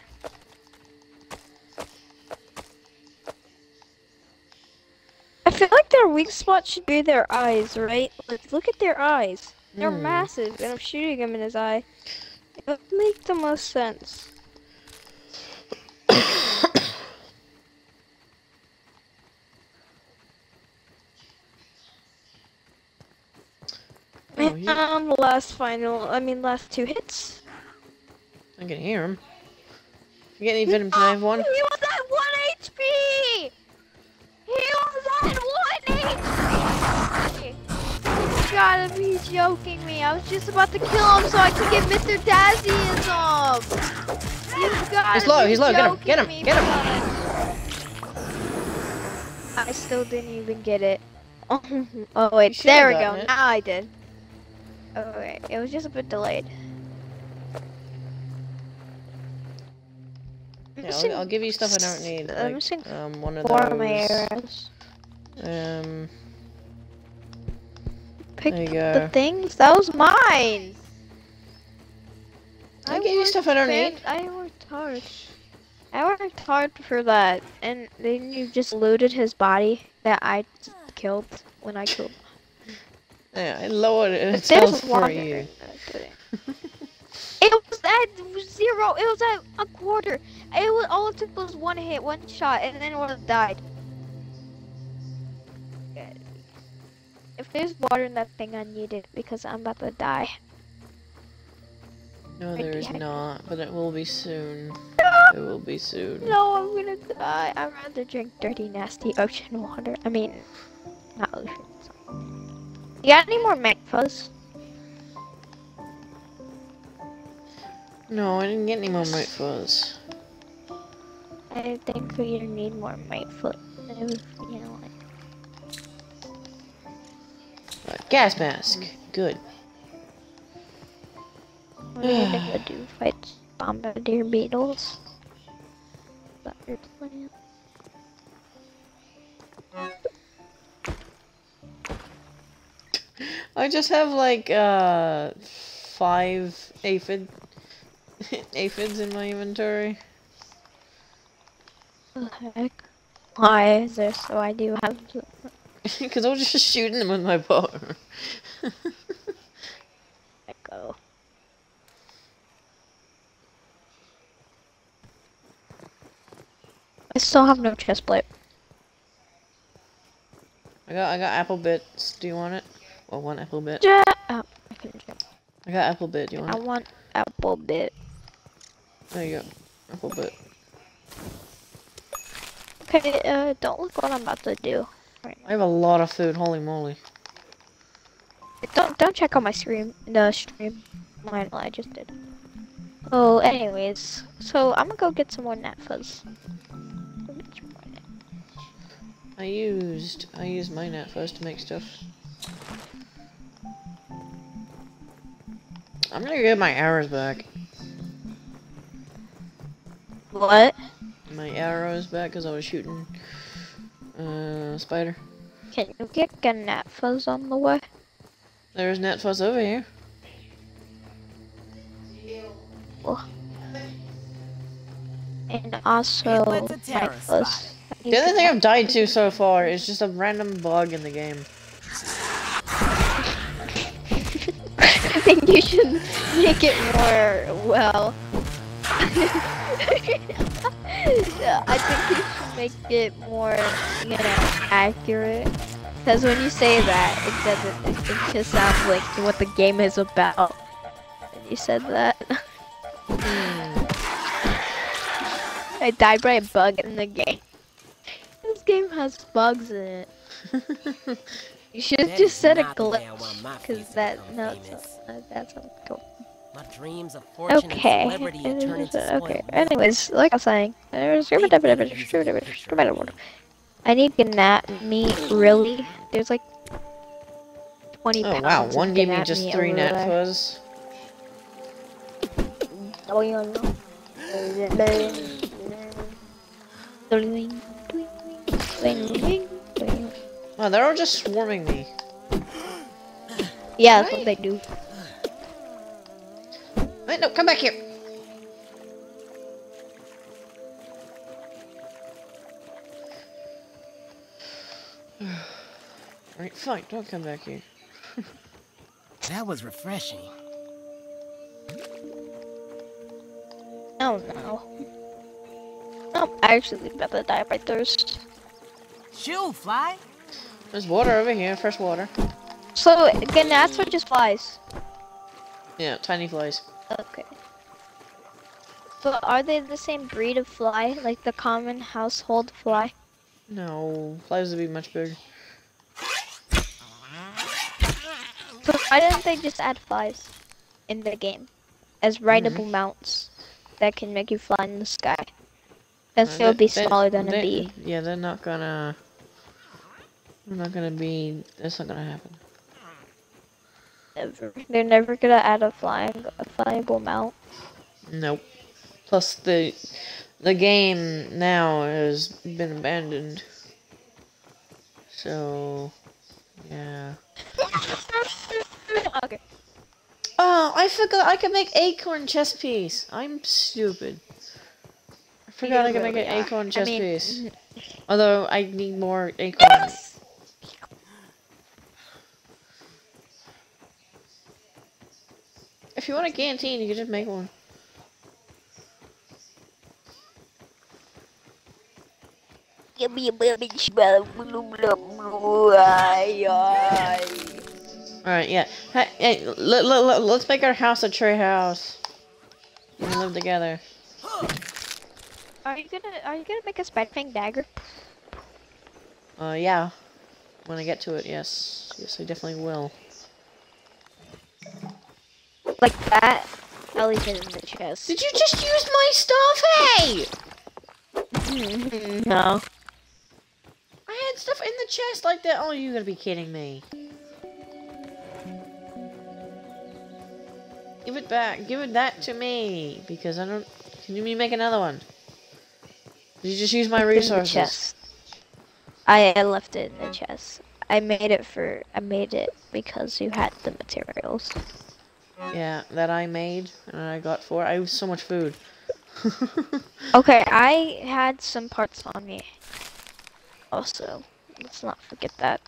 I feel like their weak spot should be their eyes, right? Like, look at their eyes. They're Hmm. massive, and I'm shooting him in his eye. It would make the most sense. Oh, he- Um, last final, I mean last two hits. I can hear him. You get any venom? I have one? He was at 1 HP! He was at 1 HP! Gotta be joking me. I was just about to kill him so I could get Mithridatism! You gotta He's low, he's low, get him, joking get him, me, get him. bud. I still didn't even get it. Oh, wait, there we go. it. Now I did. Okay, it was just a bit delayed. I'm Yeah, missing I'll, I'll give you stuff I don't need. I'm missing um, one of four those. of my arrows. Um, Pick There you up go. the things. That was mine. I gave you stuff I don't need. I worked hard. I worked hard for that, and then you just looted his body that I killed when I killed. yeah, I lowered it. It's there's for water. you. It was at zero. It was at a quarter. It was all it took was one hit, one shot, and then it would have died. If there's water in that thing, I need it because I'm about to die. No, there is can't. but it will be soon. It will be soon. No, I'm gonna die. I'd rather drink dirty, nasty ocean water. I mean, not ocean. sorry. You got any more macfuzz? No, I didn't get any more mite fuzz. I think we need more foot. You know, Uh, gas mask. Good. you gonna do? Fight bombardier beetles? That your plan? I just have like uh five aphid aphids in my inventory. What the heck? Why is there so I do have Because I was just shooting them with my bow. let go? I still have no chest plate. I got I got apple bits. Do you want it? Well, one apple bit. Ja- oh, I jump. I got apple bit. Do you want I it? want apple bit. There you go. Apple bit. Okay, uh, don't look what I'm about to do. I have a lot of food. Holy moly. Don't don't check on my stream. The stream. Mine, I just did. Oh, anyways, so I'm gonna go get some more gnat fuzz. Go get some more gnat- I used I used my net first to make stuff. I'm gonna get my arrows back. What? My arrows back because I was shooting uh spider. Can you get Gnat Fuzz on the way? There's net fuzz over here. And also It's a Night terrorist Fuzz. The only thing I've died to so far is just a random bug in the game. I think you should make it more well. Yeah, I think you should make it more, you know, accurate. Because when you say that, it doesn't. It just sounds like what the game is about. You said that, I died by a bug in the game. This game has bugs in it. You should have just said a not the way I glitch, because that no, uh, that's not My dreams of fortune Okay. and celebrity turned into Okay. Anyways, like I was saying, there's I need Gnat meat, really. There's like 20 Oh wow, one gave me just three there. fuzz. Oh. Wow, they're all just swarming me. Yeah, that's what they do. Wait, no, come back here. Alright, fine, don't come back here. That was refreshing. Oh no. I'm actually about to die by thirst. Shoo, fly! There's water over here, fresh water. So, Gnats are just flies. Yeah, tiny flies. Okay. But are they the same breed of fly, like the common household fly? No, flies would be much bigger. So why didn't they just add flies in the game as rideable mounts that can make you fly in the sky? And Uh, still be they- smaller than a bee. Yeah, they're not gonna. They're not gonna be. That's not gonna happen. Never. They're never gonna add a flying, a flyable mount. Nope. Plus the the game now has been abandoned. So yeah. okay. Oh, I forgot I could make acorn chess piece. I'm stupid. I forgot I could make an acorn I chess mean, piece. Although I need more acorns. If you want a canteen, you can just make one. Give me a baby smell. Ay, ay. Alright, yeah. Hey, hey let, let, let, let's make our house a tree house. And live together. Are you gonna Are you gonna make a spider fang dagger? Uh, yeah. When I get to it, yes. Yes, I definitely will. Like that? I'll leave it in the chest. Did you just use my stuff? Hey! Mm-hmm. no. I had stuff in the chest like that. Oh, you gotta be kidding me. Give it back. Give it that to me. Because I don't... Can you make another one? Did you just use my In the resources? chest. I, I left it in the chest. I made it for I made it because you had the materials. Yeah, that I made and I got four. I have so much food. Okay, I had some parts on me. Also, let's not forget that.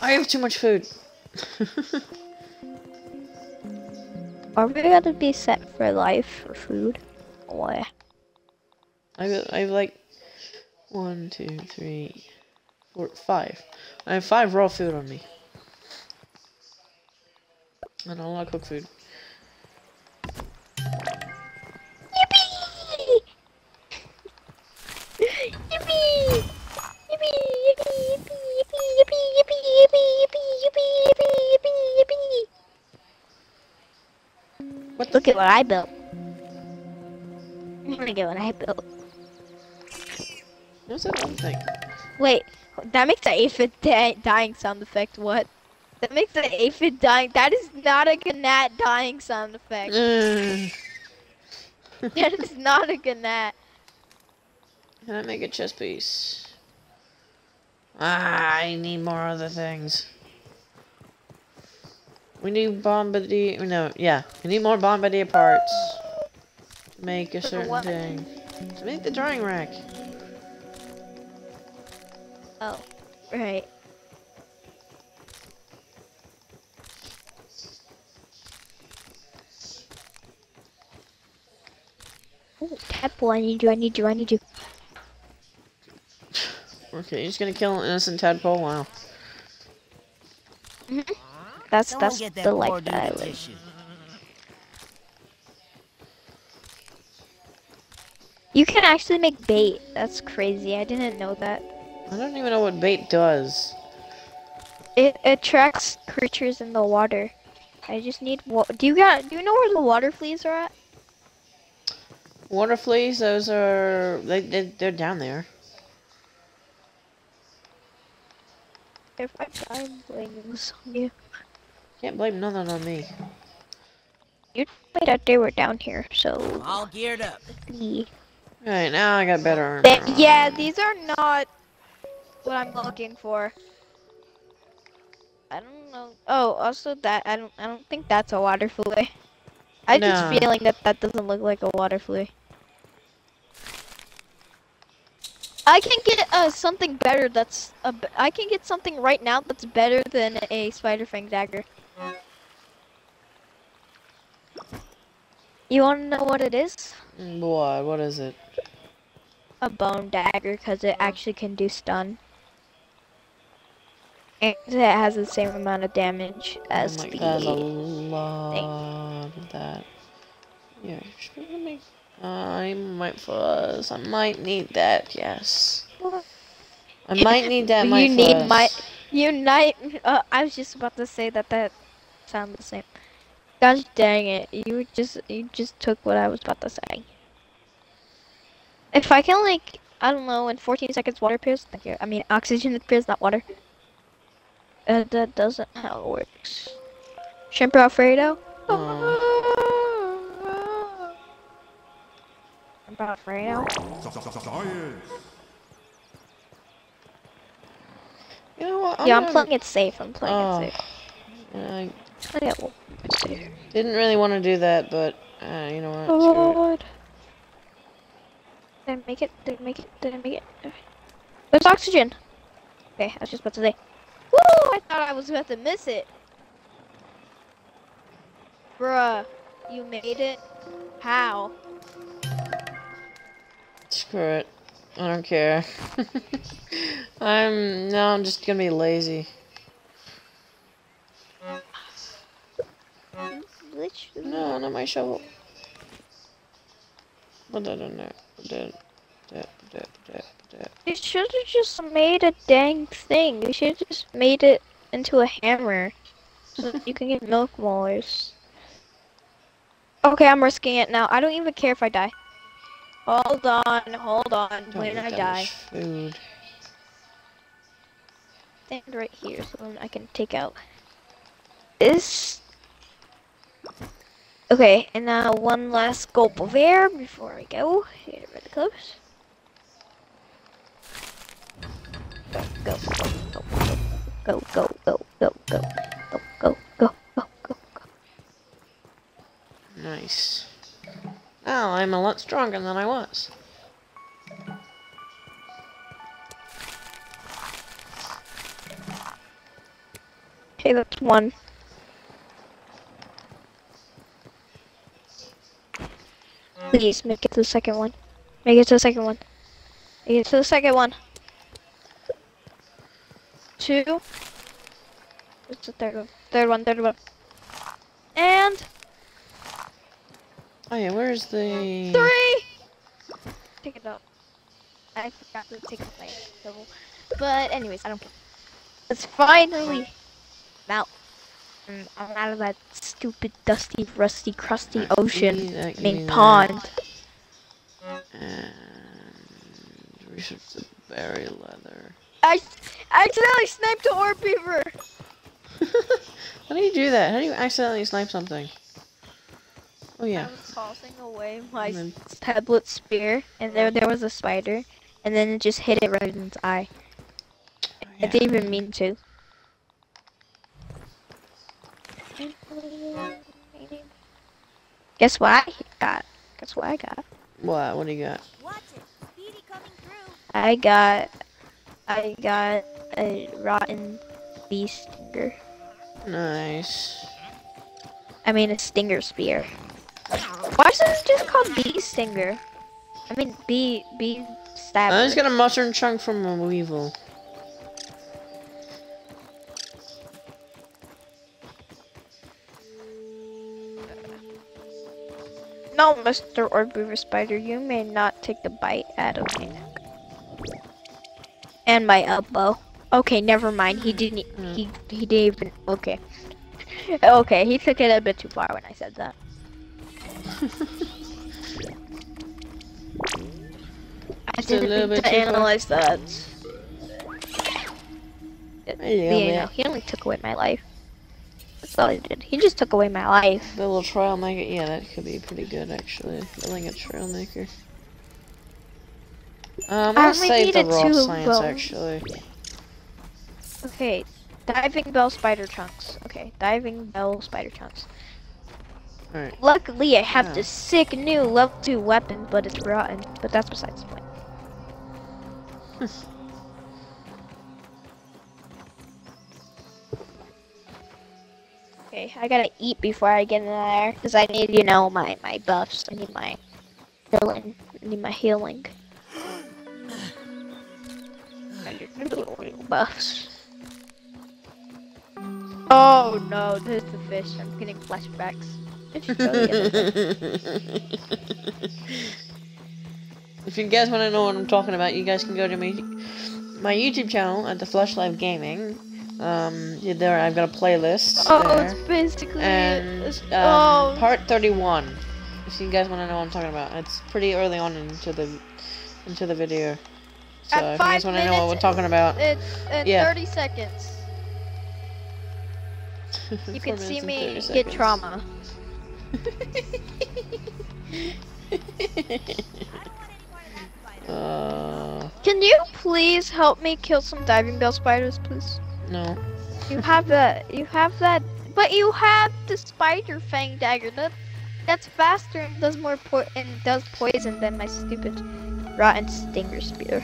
I have too much food. Are we gonna be set for life for food? Or I have, I have like one, two, three, four, five. I have five raw food on me. I don't like cook food. Yippee! yippee! Yippee! Yippee! Yippee! What's Look at what I built. I'm gonna get what I built. What's that thing. Wait, that makes a di dying sound effect. What? That makes the aphid dying. That is not a gnat dying sound effect. Mm. that is not a gnat. Can I make a chess piece? Ah, I need more other things. We need bombardier. No, yeah, we need more bombardier parts. To make a certain thing. To make the drying rack. Oh, right. Ooh, tadpole, I need you, I need you, I need you. Okay, you're gonna kill an innocent tadpole? Wow. Mm-hmm. That's Someone that's that the life that I a live. You can actually make bait. That's crazy. I didn't know that. I don't even know what bait does. It attracts creatures in the water. I just need wa- Do you got? Do you know where the water fleas are at? Water fleas, those are they, they they're down there. If I die, I'm blaming this on you. Can't blame nothing on me. You told me that they were down here, so. All geared up. Yeah. Alright, now I got better armor. They- yeah, these are not what I'm looking for. I don't know. Oh, also that I don't. I don't think that's a water flea. I just No. feeling that that doesn't look like a water flea. I can get uh, something better. That's I can get something right now that's better than a spider fang dagger. You want to know what it is? What? What is it? a bone dagger because it actually can do stun. And it has the same amount of damage as oh my the. god, a lot of that. Yeah, should I make... I might fuzz. I might need that, yes. I might need that, you my need fuzz. my unite. Uh, I was just about to say that that sounds the same. Gosh dang it! You just you just took what I was about to say. If I can like I don't know in 14 seconds water appears. Thank you. I mean oxygen appears, not water. Uh, that doesn't how it works. Shrimp Alfredo. Shrimp Alfredo. You know what? yeah, I'm gonna- playing it safe. I'm playing Oh, it safe. I Playing it safe. didn't really want to do that, but uh, you know what? Oh Screw it. Lord. Did I make it? Did I make it? Did I make it? Okay. There's oxygen. Okay, I was just about to say. Woo! I thought I was about to miss it. Bruh, you made it? How? Screw it. I don't care. I'm no, I'm just gonna be lazy. Literally. No, not my shovel. Put that in there. That, that, that, that, that. You should have just made a dang thing. You should have just made it into a hammer. So that you can get milk molars. Okay, I'm risking it now. I don't even care if I die. Hold on, hold on. Don't when I die. Food. Stand right here so then I can take out this. Okay, and now one last gulp of air before I go. Get really close. Go, go, go, go, go, go, go, go, go, go, go, go, go, go. Nice. Now I'm a lot stronger than I was. Okay, that's one. Please make it to the second one. Make it to the second one. Make it to the second one. Two. What's the third one? Third one, third one. And Oh yeah, where's the? three! Take it out. I forgot to take my shovel. But anyways, I don't care. It's finally out. Mm, I'm out of that stupid, dusty, rusty, crusty ocean. Give me that, I give that. pond. And research the berry leather. I, I accidentally sniped a orb weaver. How do you do that? How do you accidentally snipe something? Oh yeah. I was tossing away my And then- pebblet spear, and there there was a spider, and then it just hit it right in its eye. Oh, I didn't even mean to. Guess what I got? Guess what I got? What? What do you got? Watch it. Speedy coming through. I got, I got a rotten bee stinger. Nice. I mean a stinger spear. Why is it just called bee stinger? I mean bee bee stabber. I just got a mushroom chunk from a weevil. No, Mr. Orb Weaver Spider, you may not take the bite out of my neck. And my elbow. Okay, never mind. He didn't. He he didn't even. Okay. okay, he took it a bit too far when I said that. I didn't little need bit to far. analyze that. There you you know, he only took away my life. That's all he did. He just took away my life. The little trail maker. Yeah, that could be pretty good actually. Building a trail maker. Um, I'll save the raw science those. actually. Okay, diving bell spider chunks. Okay, diving bell spider chunks. Alright. Luckily, I have Yeah. this sick new level 2 weapon, but it's rotten. But that's besides the point. Hmm. okay, I gotta eat before I get in there, because I need, you know, my, my buffs. I need my healing. I need my healing. I need little buffs. Oh no, there's the fish. I'm getting flashbacks. I should go the other way. if you guys want to know what I'm talking about, you guys can go to me, my YouTube channel at the Flash Live Gaming. Um, there I've got a playlist Oh, there, it's basically and um, oh, part 31. If you guys want to know what I'm talking about, it's pretty early on into the into the video. So At if you guys want to know what we're talking about, it's in yeah. 30 seconds. You can see me get trauma. uh, Can you please help me kill some diving bell spiders, please? no. You have that. You have that. But you have the spider fang dagger. That that's faster and does more po- and does poison than my stupid rotten stinger spear.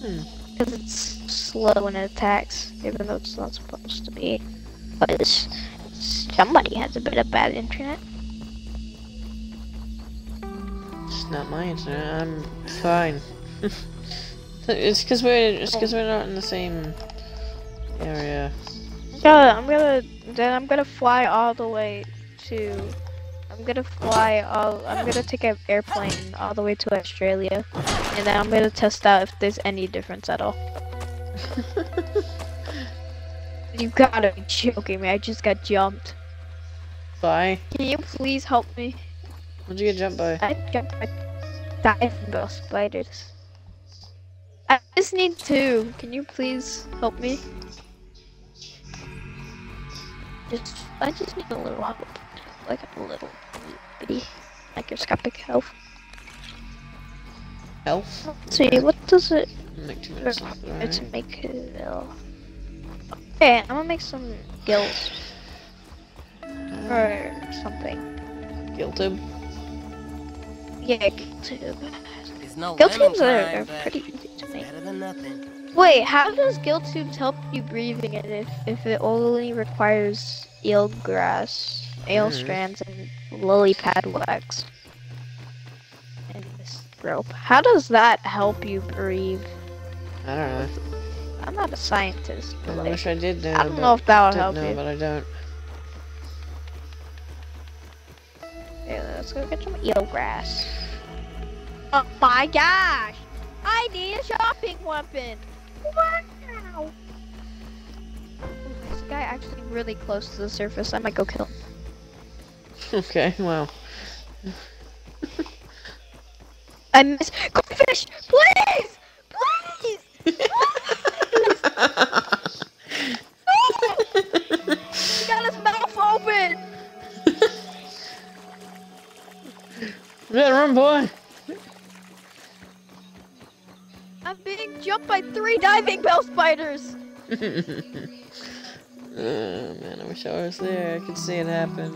Hmm. Because it's slow when it attacks, even though it's not supposed to be. Because somebody has a bit of bad internet. It's not my internet. I'm fine. it's because we're it's because we're not in the same area. Yeah, I'm gonna then I'm gonna fly all the way to I'm gonna fly all I'm gonna take an airplane all the way to Australia and then I'm gonna test out if there's any difference at all. You gotta be joking me, I just got jumped. Bye. Can you please help me? What'd you get jumped by? I jumped by diving bell spiders. I just need two. Can you please help me? Just, I just need a little help. Like a little bitty microscopic help. Health? Let's see, what does it Make two minutes left. require to make it ill? Okay, I'm gonna make some gills or something. Guilt tube. Yeah, gill tube. It's no Gill lemon tubes are, are but pretty easy to make. better than nothing. Wait, how does gill tubes help you breathing it if, if it only requires eel grass, eel Mhm. strands, and lily pad wax? And this rope. How does that help you breathe? I don't know. I'm not a scientist, I like, wish I did know. I don't know if that would did help know, you. but I don't. Okay, let's go get some eel grass. Oh my gosh! I need a shopping weapon! Wow! This guy actually really close to the surface. I might go kill him. Okay, well. I miss Goldfish! Please! Please! He got his mouth open! Yeah, run, boy. I'm being jumped by three diving bell spiders. oh man, I wish I was there. I could see it happen.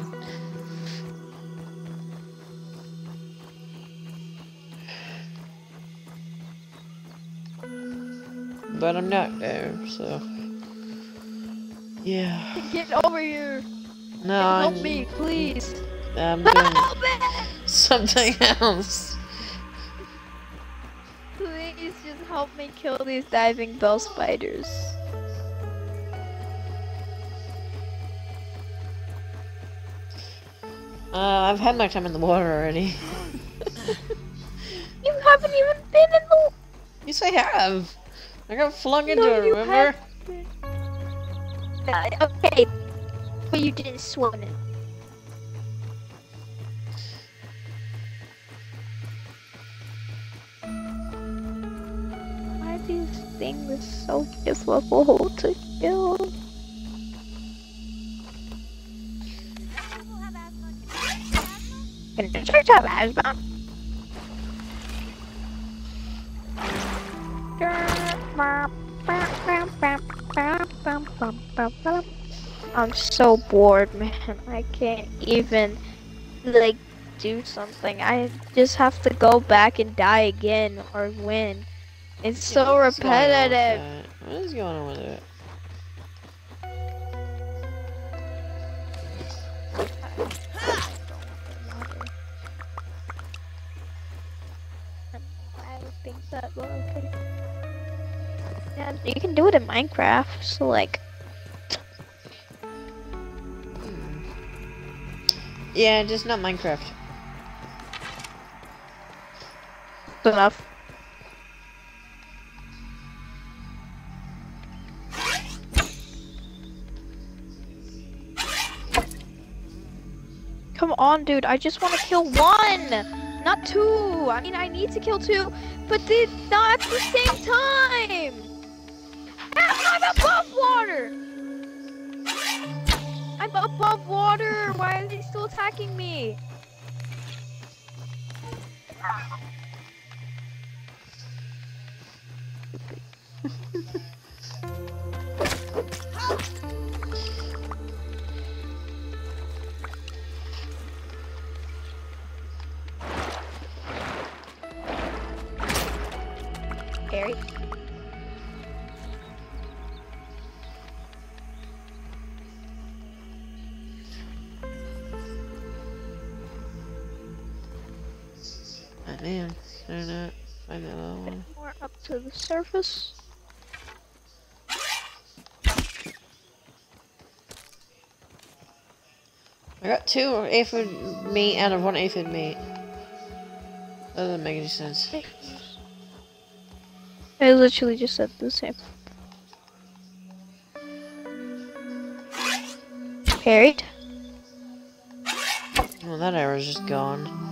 But I'm not there, so. Yeah. Get over here. No, Help I'm, me, please. I'm doing Help me! something else. Please just help me kill these diving bell spiders. Uh, I've had my time in the water already. You haven't even been in the. yes, I have. I got flung into No, it, remember? Uh, okay, but you didn't swim in. Why are these things so difficult to kill? Have. Can you have asthma? Can the church have asthma? I'm so bored, man. I can't even like do something. I just have to go back and die again or win. It's so What's going on with repetitive. What is going on with it? I think that, but okay. Yeah, you can do it in Minecraft, so like, hmm. Yeah, just not Minecraft. enough. Come on, dude. I just want to kill one, not two. I mean, I need to kill two, but not at the same time. I'm above water. I'm above water. Why are they still attacking me? surface. I got two aphid meat out of one aphid meat. That doesn't make any sense. I literally just said the same. Parried. Well, that arrow's just gone.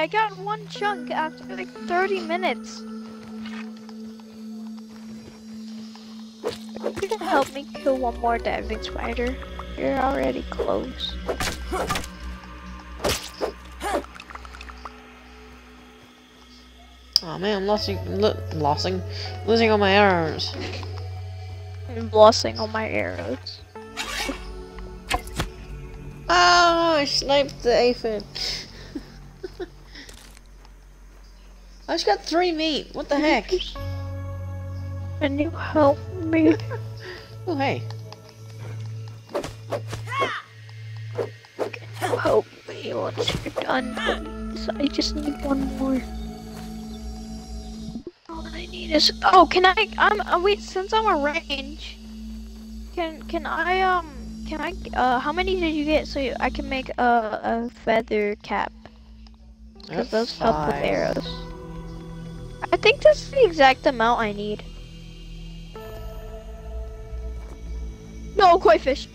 I got one chunk after like 30 minutes. You can help me kill one more diving spider. You're already close. Oh man, I'm losing, lo losing, losing all my arrows. I'm losing all my arrows. Oh, I sniped the aphid. I just got three meat. What the heck? Can you help me? Oh hey. Can you help me once you're done, please. I just need one more. All I need is. Oh, can I? Um, uh, wait. Since I'm a range, can can I um can I uh how many did you get so you- I can make a a feather cap? Because those help with arrows. I think that's the exact amount I need. No, koi fish.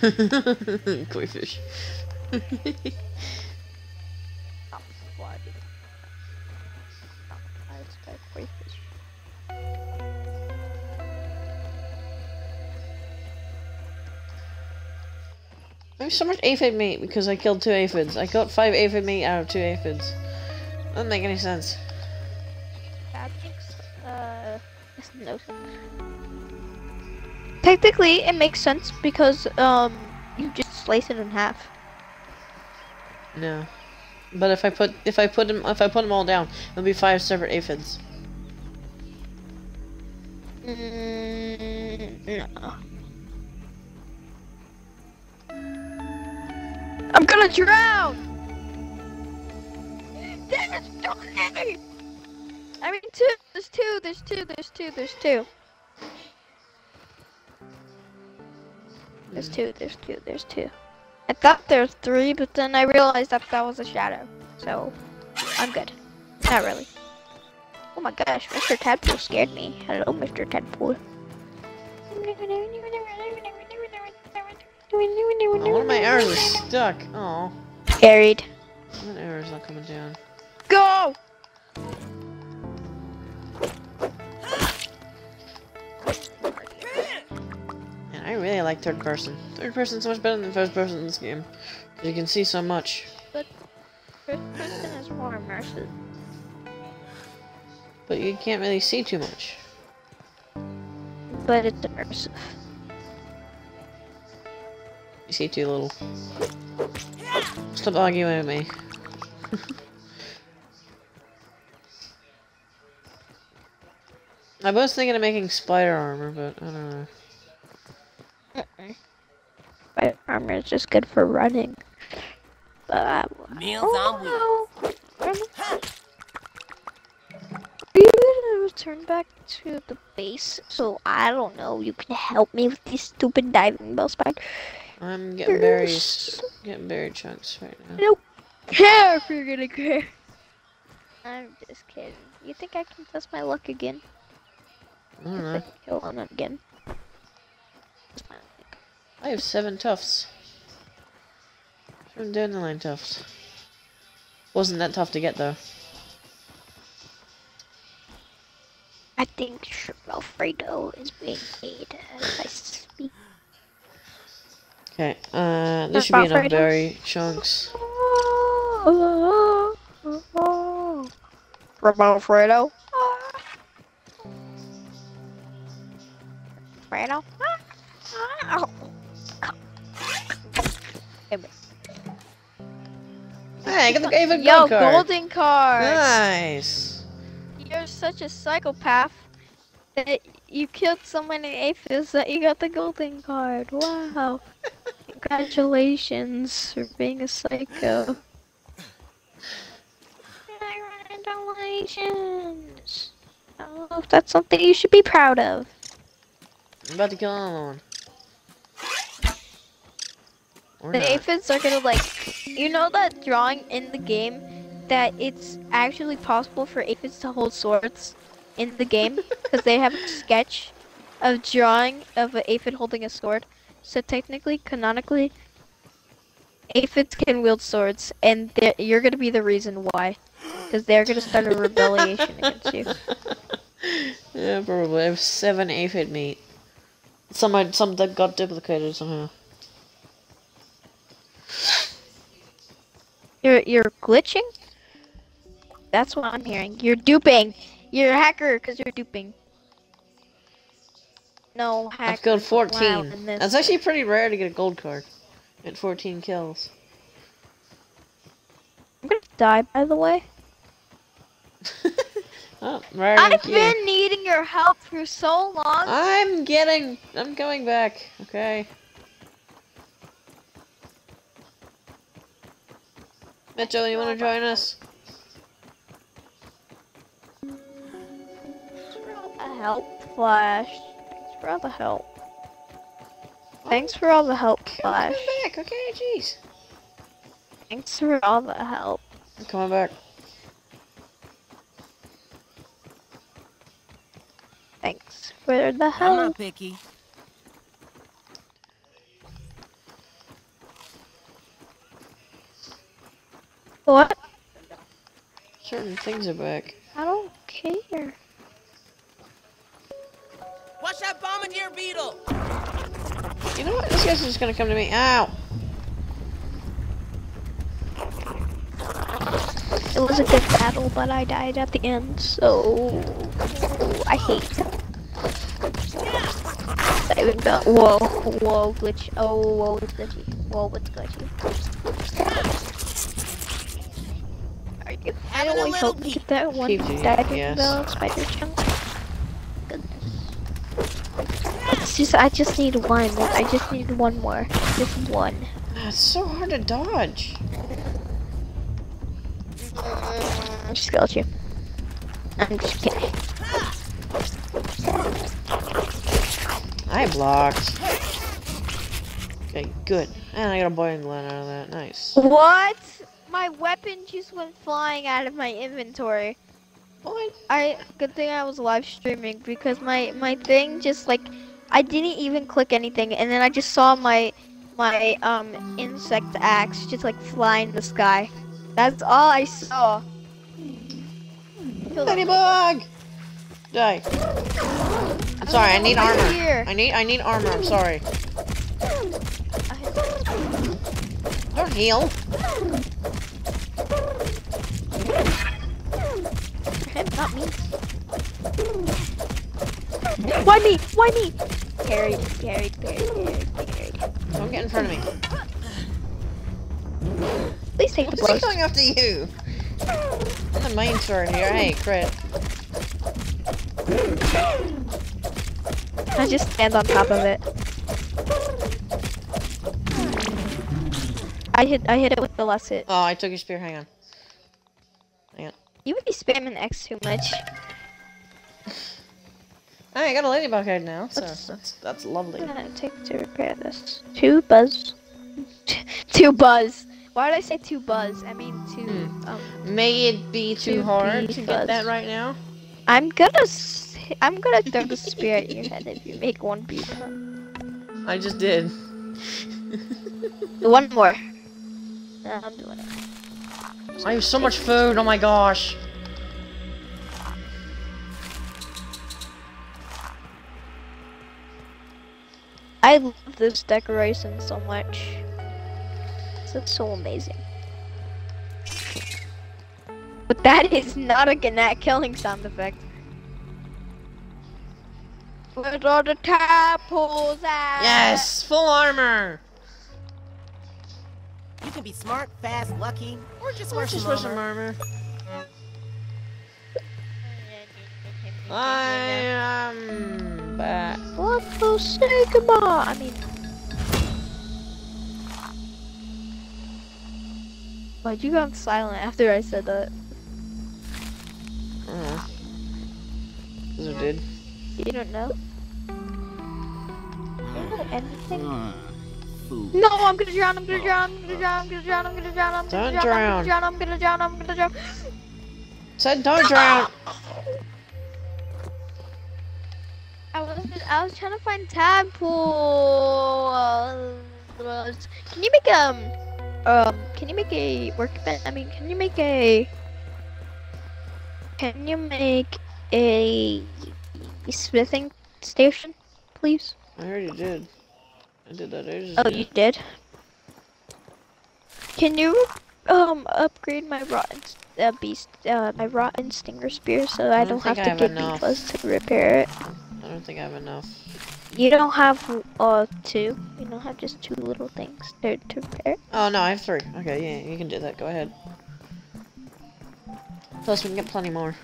Koi fish. What? I expect koi fish. I have so much aphid meat because I killed two aphids. I got five aphid meat out of two aphids. Doesn't make any sense. No sense. Technically, it makes sense because um you just slice it in half. No. But if I put if I put them if I put them all down, it'll be five separate aphids. Mm, no. I'm gonna drown. There's three. I mean two. There's two. There's two. There's two. There's two. There's two. There's two. There's two. I thought there's three, but then I realized that that was a shadow. So I'm good. Not really. Oh my gosh, Mr. Tadpole scared me. Hello, Mr. Tadpole. Oh, one of my arrows is stuck. Oh, Carried. that arrow's not coming down. Go! Man, I really like third person. Third person is so much better than first person in this game. you can see so much. But First person is more immersive. But you can't really see too much. But it's immersive. You see too little. Stop arguing with me. I was thinking of making spider armor, but I don't know. Uh-uh. Spider armor is just good for running. But I, Meals on oh, wheels. oh, you gonna return back to the base? So I don't know. You can help me with these stupid diving bell spider. I'm getting berries, getting berry chunks right now. Nope. Care if you're gonna care. I'm just kidding. You think I can test my luck again? I don't If I know. can kill one again. Just my luck. I have seven tufts. Seven dandelion tufts. Wasn't that tough to get though. I think shrimp Alfredo is being made as I speak. Okay, uh, this Shrimp should be enough berry chunks. Shrimp Alfredo. Hey, I got the Aphid Yo, gold card. golden card. Nice. You're such a psychopath that you killed so many aphids that you got the golden card. Wow. Congratulations for being a psycho. Congratulations. I don't know if that's something you should be proud of. I'm about to kill another one. Or The not. aphids are gonna like, you know that drawing in the game that it's actually possible for aphids to hold swords in the game because they have a sketch of drawing of an aphid holding a sword. So technically, canonically, aphids can wield swords, and you're gonna be the reason why, because they're gonna start a rebellion against you. yeah, probably. I have seven aphid meat. Some some that got duplicated somehow. You're you're glitching. That's what I'm hearing. You're duping. You're a hacker because you're duping. No hacker. I've got 14. in. That's actually pretty rare to get a gold card. At 14 kills. I'm gonna die, by the way. oh, rare I've you. been needing your help for so long. I'm getting. I'm coming back. Okay. Mitchell, you want to join us? Thanks for all the help, Flash. Thanks for all the help. Thanks for all the help, I'm Flash. coming back. Okay, jeez. Thanks for all the help. I'm coming back. Thanks for the help. I'm not picky. What? Certain things are back. I don't care. Watch that bombardier beetle! You know what? This guy's just gonna come to me. Ow! Was a good battle, but I died at the end, so I hate that. I even got whoa, whoa, glitch. Oh, whoa, it's glitchy. Whoa, it's glitchy. Are? I Having a only little hope peek. get that one PG, diving yes. bell spider chunk. Goodness. It's just I just need one. I just need one more. Just one. It's so hard to dodge. I just got you. I'm just kidding. I blocked. Okay, good. And I got a boiling gland out of that. Nice. What? My weapon just went flying out of my inventory. What? I good thing I was live streaming because my my thing just like I didn't even click anything and then I just saw my my um insect axe just like fly in the sky. That's all I saw. Kill them. Ladybug! Die. I'm sorry, I need armor. here. I need I need armor, I'm sorry. Don't heal. Him, not me. Why me? Why me? Carried, carried, carried, carried, carried. Don't get in front of me. Please take the What's he blows. going after you? I'm the main sword here. Hey, crit. I just stand on top of it. I hit I hit it with the last hit. Oh, I took your spear. Hang on. Hang on. You would be spamming X too much. I got a ladybug head now, so What's- that's that's lovely. Did it take to repair this? Two buzz. two buzz. Why did I say two buzz? I mean two. Hmm. Um, May it be too To hard to get that right now. I'm gonna. I'm gonna throw the spear at your head if you make one beep. I just did. One more. No, I'm doing it. I have so much food. Oh my gosh. I love this decoration so much. It's so amazing. But that is not a Gannett killing sound effect. Where are the tadpoles at? Yes, full armor. You can be smart, fast, lucky, or just wear Let's just some wear some armor. armor. I am back. What the Sigma? I mean. Why'd you go silent after I said that? Uh, Cause I did. You don't know? You know anything? No, I'm gonna drown, I'm gonna drown, I'm gonna drown, I'm gonna drown, I'm gonna drown, I'm gonna Don't drown, I'm gonna drown, I'm gonna drown, I'm gonna drown. Said don't drown. I was I was trying to find tadpoles. Can you make um um can you make a workbench? I mean, can you make a can you make a smithing station, please? I already did. I did that ages Oh, you did. Can you um upgrade my rotten uh, beast uh my rotten stinger spear so I, I don't, don't have I to have get enough. beefas to repair it? I don't think I have enough. You don't have uh two. You don't have just two little things to to repair. Oh no, I have three. Okay, yeah, you can do that. Go ahead. Plus, we can get plenty more.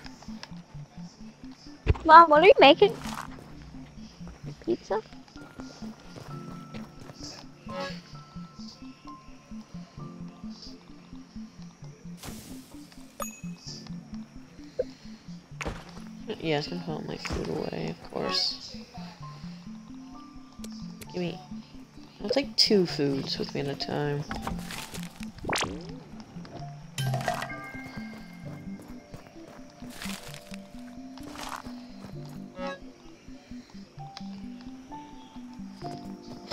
Mom, what are you making? Pizza. Yeah, it's gonna put my food away, of course. Give me. I'll take two foods with me at a time.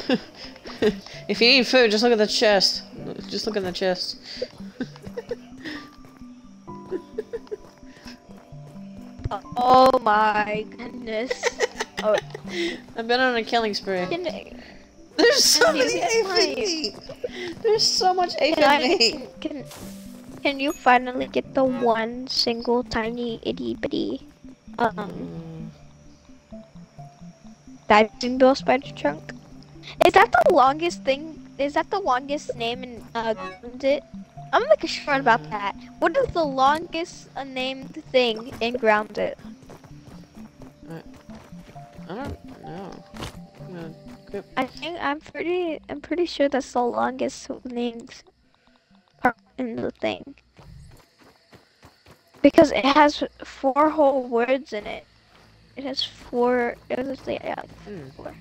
if you need food, just look at the chest. Just look at the chest. Oh my goodness. oh, I've been on a killing spree. can, There's so Can many get aphid my- meat. There's so much aphid can can, Can you finally get the one single tiny itty bitty um diving bell spider chunk? Is that the longest thing? Is that the longest name in uh Grounded? I'm like sure about that. What is the longest named thing in Grounded? I don't know. Gonna. I think I'm pretty I'm pretty sure that's the longest named part in the thing. Because it has four whole words in it. It has four it was like yeah, Hmm. four.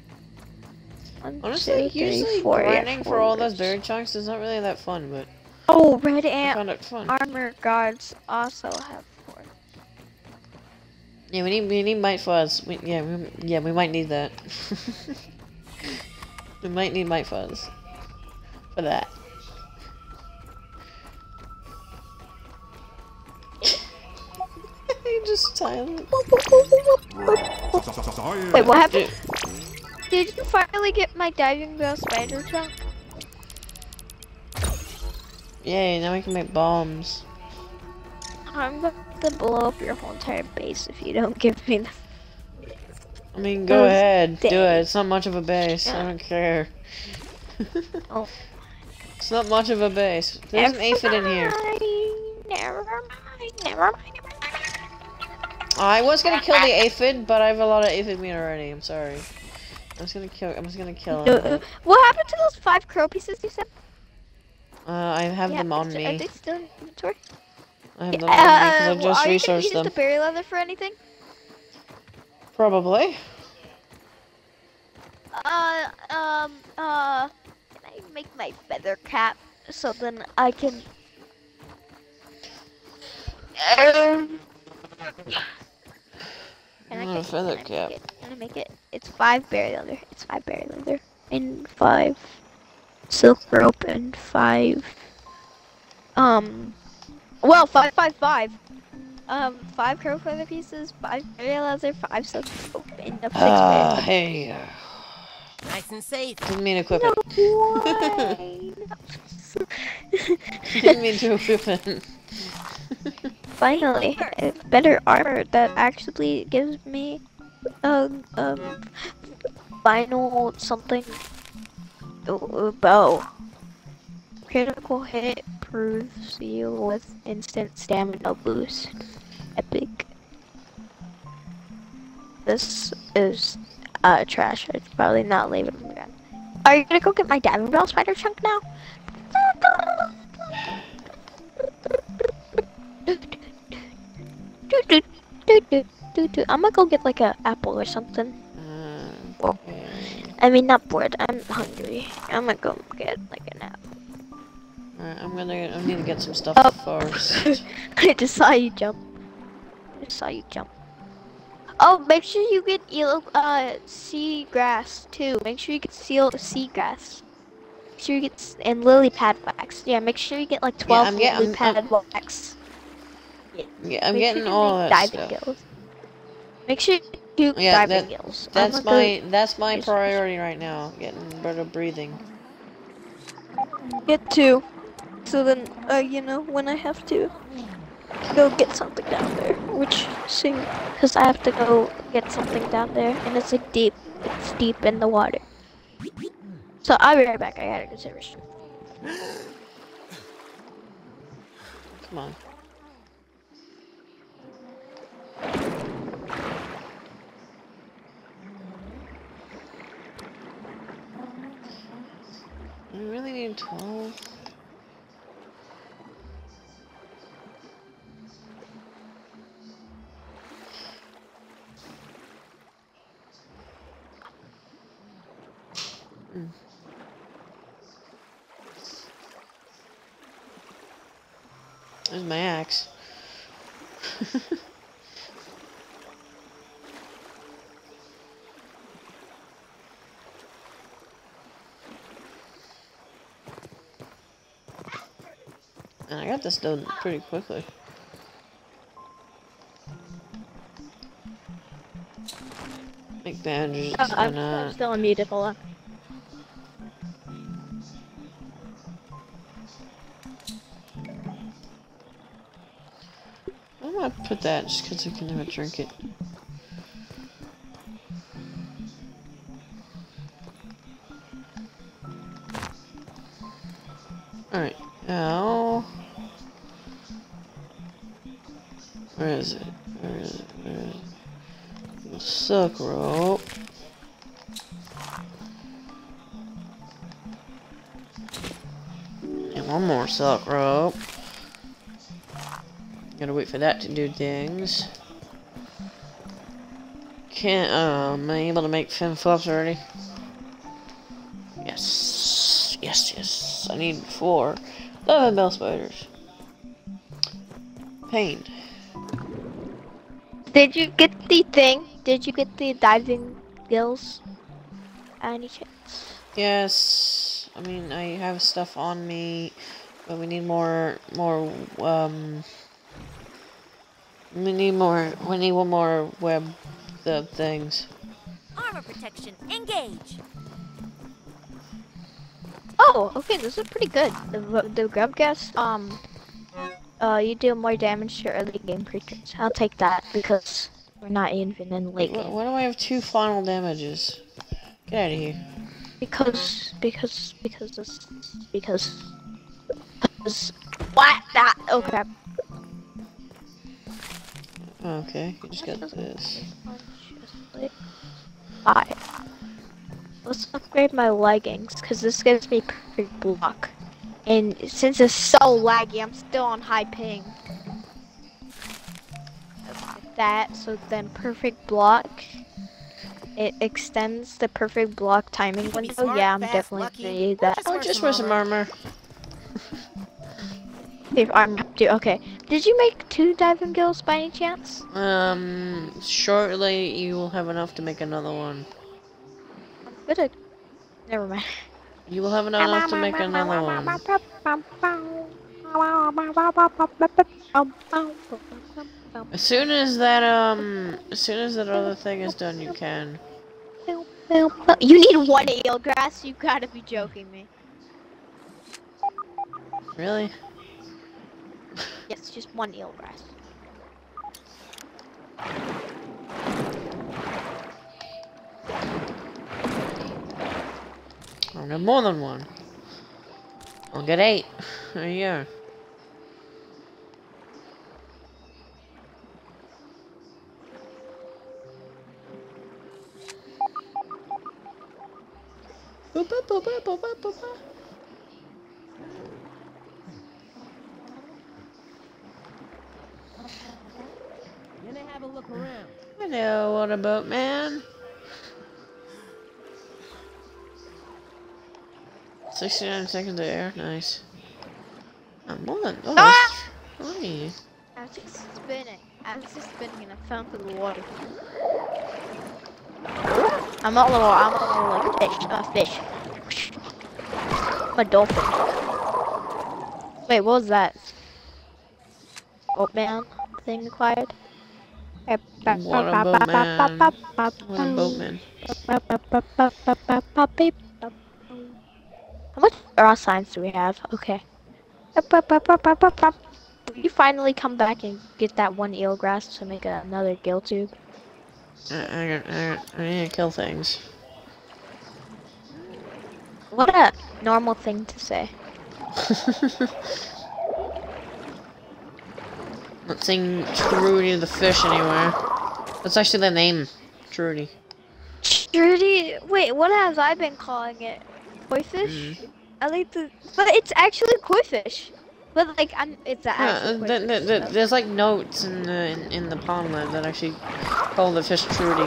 One, Honestly, two, three, usually four, yeah, grinding for four all those words. berry chunks is not really that fun, but Oh, oh, red I ant found it fun. armor guards also have four. Yeah, we need we need mite fuzz. We, yeah, we, yeah, we might need that. we might need mite fuzz for that. you just silent. Wait, what happened? Dude, Did you finally get my diving bell spider chunk? Yay! Now we can make bombs. I'm going to blow up your whole entire base if you don't give me the I mean, go Those ahead, do it. It's not much of a base. I don't care. Oh. It's not much of a base. There's an aphid in here. Never mind, never mind, never mind. I was gonna kill the aphid, but I have a lot of aphid meat already. I'm sorry. I'm just gonna kill. I'm just gonna kill him. What happened to those five crow pieces you said? Uh, I have them on me. Are they still in inventory? I have them Uh, on me because I well, just are you gonna use the berry leather for anything? Probably. Uh, um, uh, can I make my feather cap so then I can? Um, Can I get feather can I cap. Make it, can I make it? It's five berry leather. It's five berry leather and five silk rope and five. Um, well, five, five, five. Um, five crow feather pieces, five berry leather, five silk rope, and a six Ah, berry. hey. uh, Nice and safe. Didn't mean to equip No it. way. Didn't mean to equip it. Finally, better armor that actually gives me a um final something a, a bow. Critical hit proves you with instant stamina boost. Epic. This is uh trash. I should probably not leave it. Are you gonna go get my diving bell spider chunk now? I'm gonna go get like an apple or something. Uh, okay. I mean, not bored. I'm hungry. I'm gonna go get like an apple. Alright, I'm gonna. I need to get some stuff Oh. first. I just saw you jump. I just saw you jump. Oh, make sure you get eel, uh, sea grass too. Make sure you get seal sea grass. Make sure you get and lily pad wax. Yeah, make sure you get like twelve I'm get- lily I'm- pad wax. Yeah, I'm Make sure getting you all that diving stuff. gills. Make sure you do Yeah, diving that- gills. That's my. That's my priority right now. Getting better breathing. get two. So then, uh, you know, when I have to go get something down there, which soon, because I have to go get something down there, and it's like deep, it's deep in the water. So I'll be right back. I gotta go to the restroom. Come on. I really need 12. Mm. There's my axe. And I got this done pretty quickly. Make bandages. Oh, I'm, and, uh... I'm still unmuted, hold on. I might put that just because I can never drink it. Silk rope. And one more silk rope. Gotta wait for that to do things. Can't, um, am I able to make fin flops already? Yes. Yes, yes. I need four. Eleven bell spiders. Pain. Did you get the thing? Did you get the diving gills? Any chance? Yes. I mean, I have stuff on me, but we need more, more, um, we need more, we need one more web, the things. Armor protection, engage. Oh, okay, this is pretty good. The the grub gas, um, uh, you deal more damage to early game creatures. I'll take that because we're not even in late game. Why do I have two final damages? Get out of here. Because because because this because because what that oh crap. Okay, you just got this. Five. Let's upgrade my leggings, because this gives me perfect block. And since it's so laggy, I'm still on high ping. Like that, so then perfect block. It extends the perfect block timing can be window. smart, yeah, I'm fast, definitely lucky, gonna need that. just Oh, wear just some wear some armor. armor. If I'm do okay. Did you make two diving gills by any chance? Um, shortly you will have enough to make another one. Good. uh, Never mind. You will have enough to make another one. As soon as that, um, as soon as that other thing is done, you can. You need one eelgrass? You gotta be joking me. Really? Yes, just one eelgrass. I'll get more than one. I'll get eight. There you go. Boop, boop, boop, boop, boop, boop, boop, boop. Gonna have a look around. Hello, what about man? 69 seconds of air, nice. I'm on. Oh, Ah! that's funny. I was just spinning. I was just spinning and I fell into the water. I'm not little, I'm a little like fish, a fish. I'm a dolphin. Wait, what was that? Boatman thing acquired? A boatman. A. How much raw science do we have? Okay. You finally come back and get that one eelgrass to make another gill tube? I, I, I, I need to kill things. What a normal thing to say. Not seeing Trudy the fish anywhere. That's actually the name. Trudy. Trudy, wait, what have I been calling it? Koi fish? Mhm. I like the, but it's actually koi fish. But like, I'm, it's a Yeah, actual uh, koi th- fish, th- th- so- there's like notes in the in, in the pond lab that actually call the fish Trudy.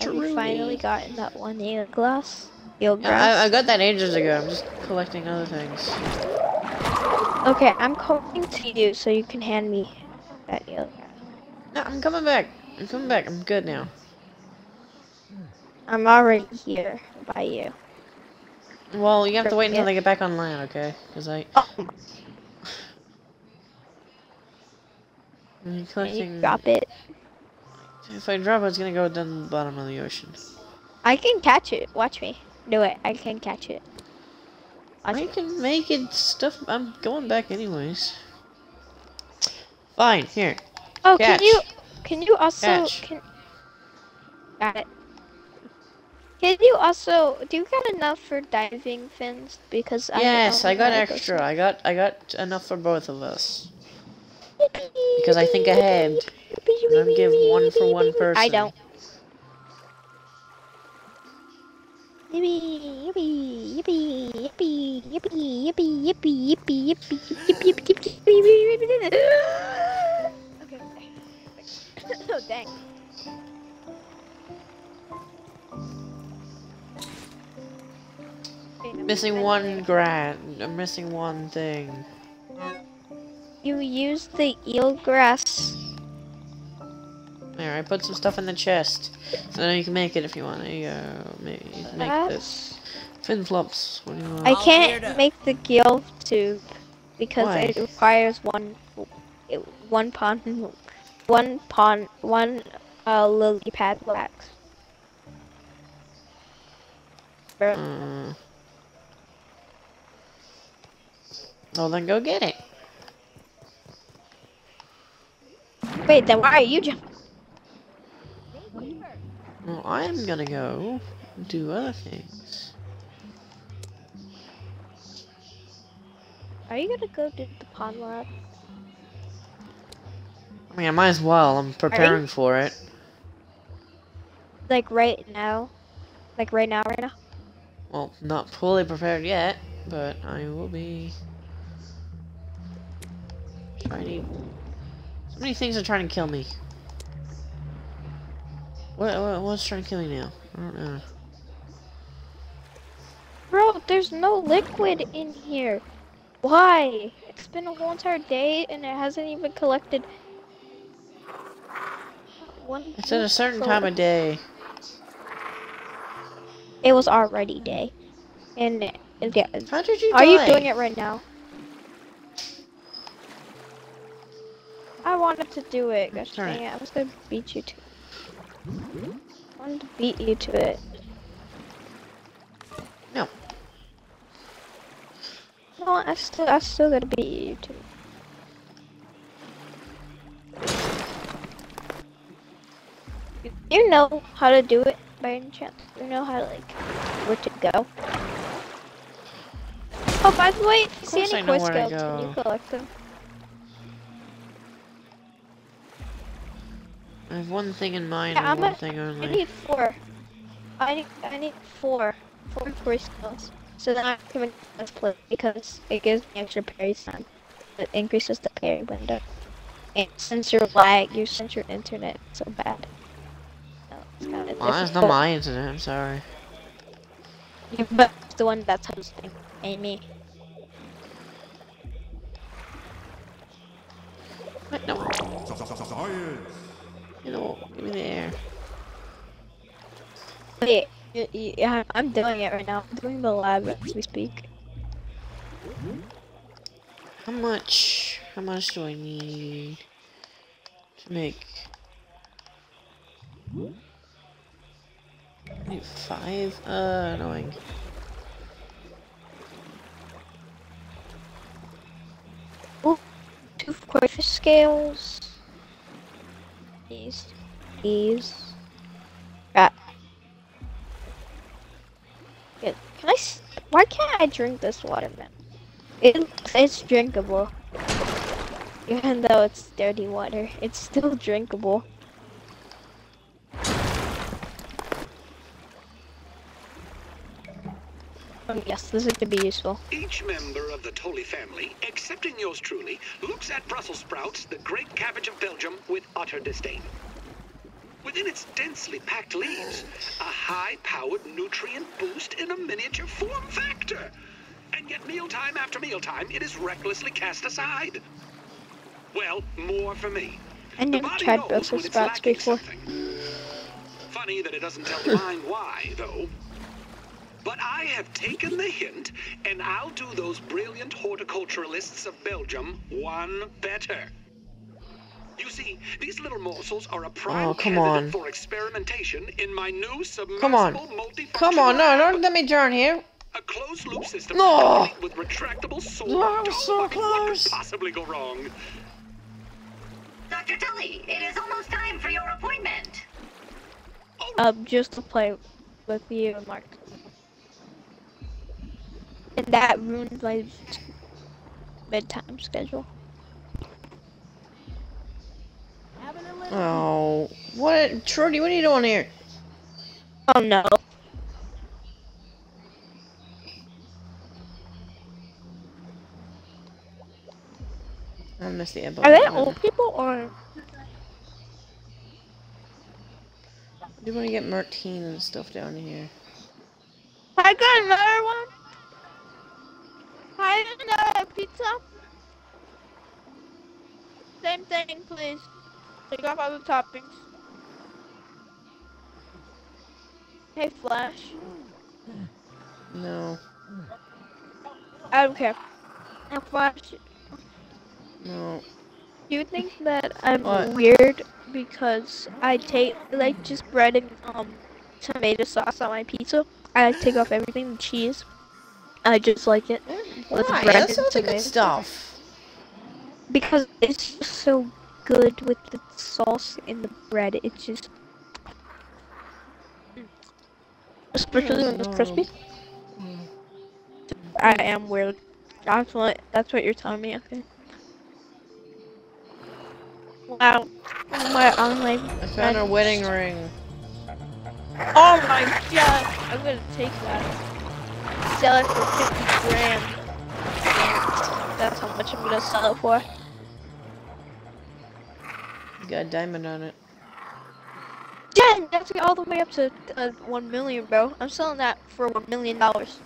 Have you finally Trudy. gotten that one eelgrass? Eelgrass? Yeah, I, I got that ages ago. I'm just collecting other things. Okay, I'm coming to you so you can hand me that eelgrass. No, I'm coming back. I'm coming back. I'm good now. I'm already here by you. Well, you have to wait until they get back online, okay? Because I. Oh, I'm can you collecting. drop it? If I drop it, it's gonna go down the bottom of the ocean. I can catch it. Watch me. Do it. I can catch it. I I can make it stuff. I'm going back anyways. Fine, here. Oh, Catch. can you can you also Catch. can got it? Can you also do you got enough for diving fins? Because I yes, don't I got know how to go extra. I got I got enough for both of us. Because I think ahead. I'm gonna give one for one person. I don't. Yippee, yippee, yippee, yippee, yippee, yippee, yippee, yippee, yippee, yippee, yippee, yippee, yippee. Okay. Oh dang. Missing one grand. I'm missing one thing. You use the eelgrass. There, I put some stuff in the chest. So now you can make it if you want. There you go. Maybe you can make this. Fin flops. What do you want? I I'll clear it can't make the gill tube because Why? it requires one, it, one pond, one pond, one uh, lily pad wax. Bro, Uh, well, then go get it. Wait, then why are you jumping? Well, I'm gonna go do other things. Are you gonna go to the pond lab? I mean, I might as well. I'm preparing for it. Like right now? Like right now, right now? Well, not fully prepared yet, but I will be. To. So many things are trying to kill me. What, what what's trying to kill me now? I don't know. Bro, there's no liquid in here. Why? It's been a whole entire day and it hasn't even collected one. It's at a certain so- time of day. It was already day, and it, yeah. it's- How did you Are you doing it right now? I wanted to do it. Gosh dang it! I was gonna beat you to. I wanted to beat you to it. No. No, I still, I still gotta beat you to. it. You- know how to do it by any chance? You know how to like where to go? Oh, by the way, if you see any quest know Boy where to Scouts, can you collect them? I have one thing in mind Yeah, and I'm one a- thing I need four. I need, I need four, four Boy Scouts. So then I can make let's play because it gives me extra parry time. It increases the parry window. And since your lag, you since your internet so bad. No, it's kind of Well, that's not my internet. I'm sorry. Yeah, but it's the one that's hosting, ain't me. Wait, no. Science. You know, give me the air. Wait, yeah, I'm doing it right now. I'm doing the lab as we speak. How much? How much do I need to make? I need five. Uh, annoying. Two crayfish scales. These. These. Got. Good. Can I? s- Why can't I drink this water, man? It, it's drinkable. Even though it's dirty water, it's still drinkable. Um, yes, this is to be useful. Each member of the Tully family, excepting yours truly, looks at Brussels sprouts, the great cabbage of Belgium, with utter disdain. Within its densely packed leaves, a high-powered nutrient boost in a miniature form factor. And yet mealtime after mealtime, it is recklessly cast aside. Well, more for me. I never tried Brussels sprouts before. something. Funny that it doesn't tell the mind why, though. But I have taken the hint, and I'll do those brilliant horticulturalists of Belgium one better. You see, these little morsels are a prime Oh, come candidate on. for experimentation in my new submersible Come on. multifunctional Come on, no, don't let me turn here. A closed loop system No. with retractable sword. That was so What could close. possibly go wrong? Dr. Tully, it is almost time for your appointment. Um, just to play with you and Mark. And that ruined my bedtime schedule. Oh, what, Trudy? What are you doing here? Oh no. I missed the elbow. Are they old people or? I do want to get Martine and stuff down here. I got another one. I have another pizza. Same thing, please. Take off all the toppings. Hey, Flash. No, I don't care. Now, Flash, no. you think that I'm What? weird because I take like just bread and um tomato sauce on my pizza? I like, take off everything, the cheese. I just like it mm, With Why? bread and all the tomato. good stuff. because it's just so good with the sauce in the bread. It's just especially when it's mm-hmm. crispy. I am weird. That's what that's what you're telling me. Okay. Wow. Oh, my on my I found a wedding ring. Oh my god! I'm gonna take that. Sell it for fifty grand. That's how much I'm gonna sell it for. It's got a diamond on it. Dang, that's all the way up to uh, one million, bro. I'm selling that for one million dollars.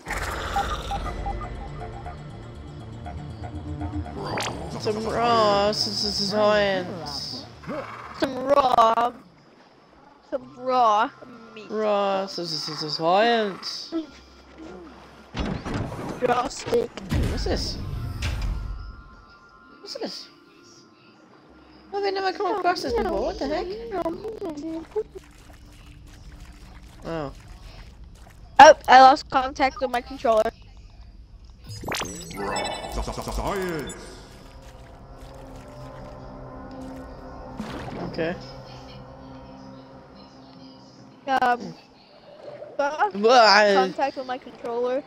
Some raw science. Some raw, some raw meat. Raw science. Raw steak. What's this? What's this? Oh, they never come across this before. What the heck? Oh. Oh, I lost contact with my controller. Science. Okay. Um, lost Well, I, contact with my controller.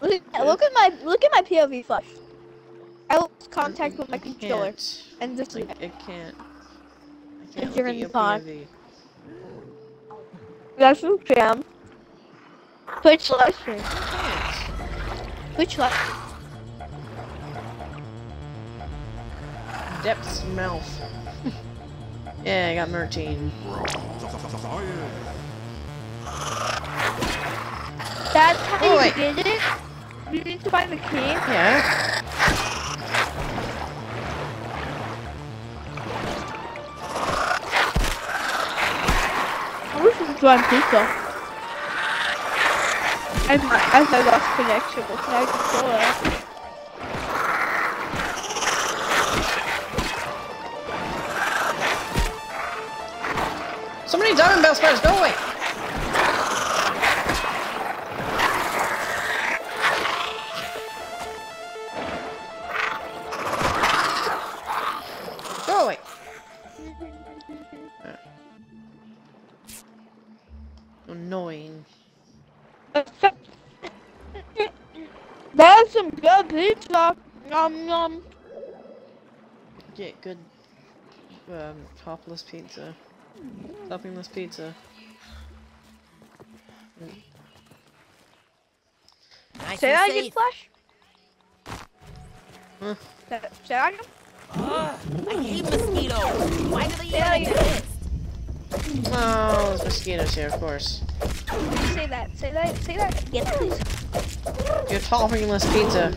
Look, at- look at my look at my POV flash. I lost contact with my controller, can't. and this I, is I can't. I can't you're in the pod. POV. that's some jam. Twitch live stream. I Twitch live. Depths mouth. yeah, I got. Science. That's how Oh, you wait. get it. You need to buy the key. Yeah. I wish we could join pizza. As, my, as I lost connection with my controller. So many diamond bell spiders. Go away. Good um, topless pizza. Toppingless pizza. Nice Say and that safe. again, Flash. Huh. Say, say that again. Ugh, I hate mosquitoes. Why do they even exist? Oh, there's mosquitoes here, of course. Say that. Say that. Say that again, please. Your toppingless pizza.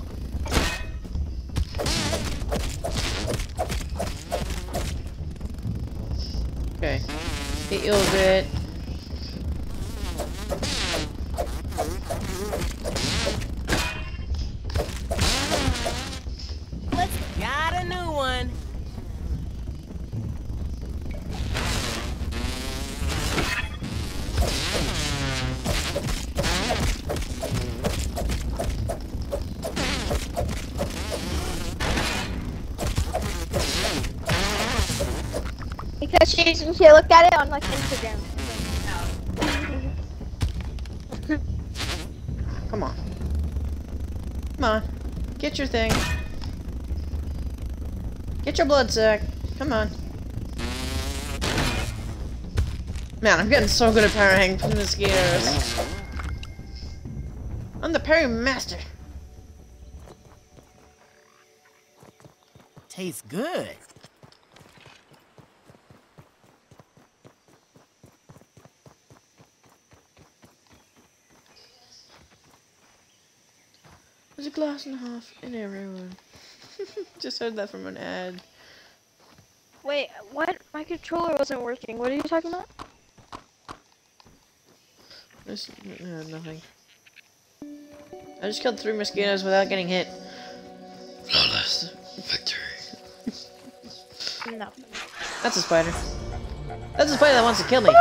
A bit. Got a new one. Because she, she looked at it on like Instagram. Come on. Come on. Get your thing. Get your blood sack. Come on. Man, I'm getting so good at parrying mosquitoes. I'm the parry master. Tastes good. There's a glass and a half in everyone. Just heard that from an ad. Wait, what? My controller wasn't working. What are you talking about? There's uh, nothing. I just killed three mosquitoes without getting hit. Flawless victory. No. That's a spider. That's a spider that wants to kill me.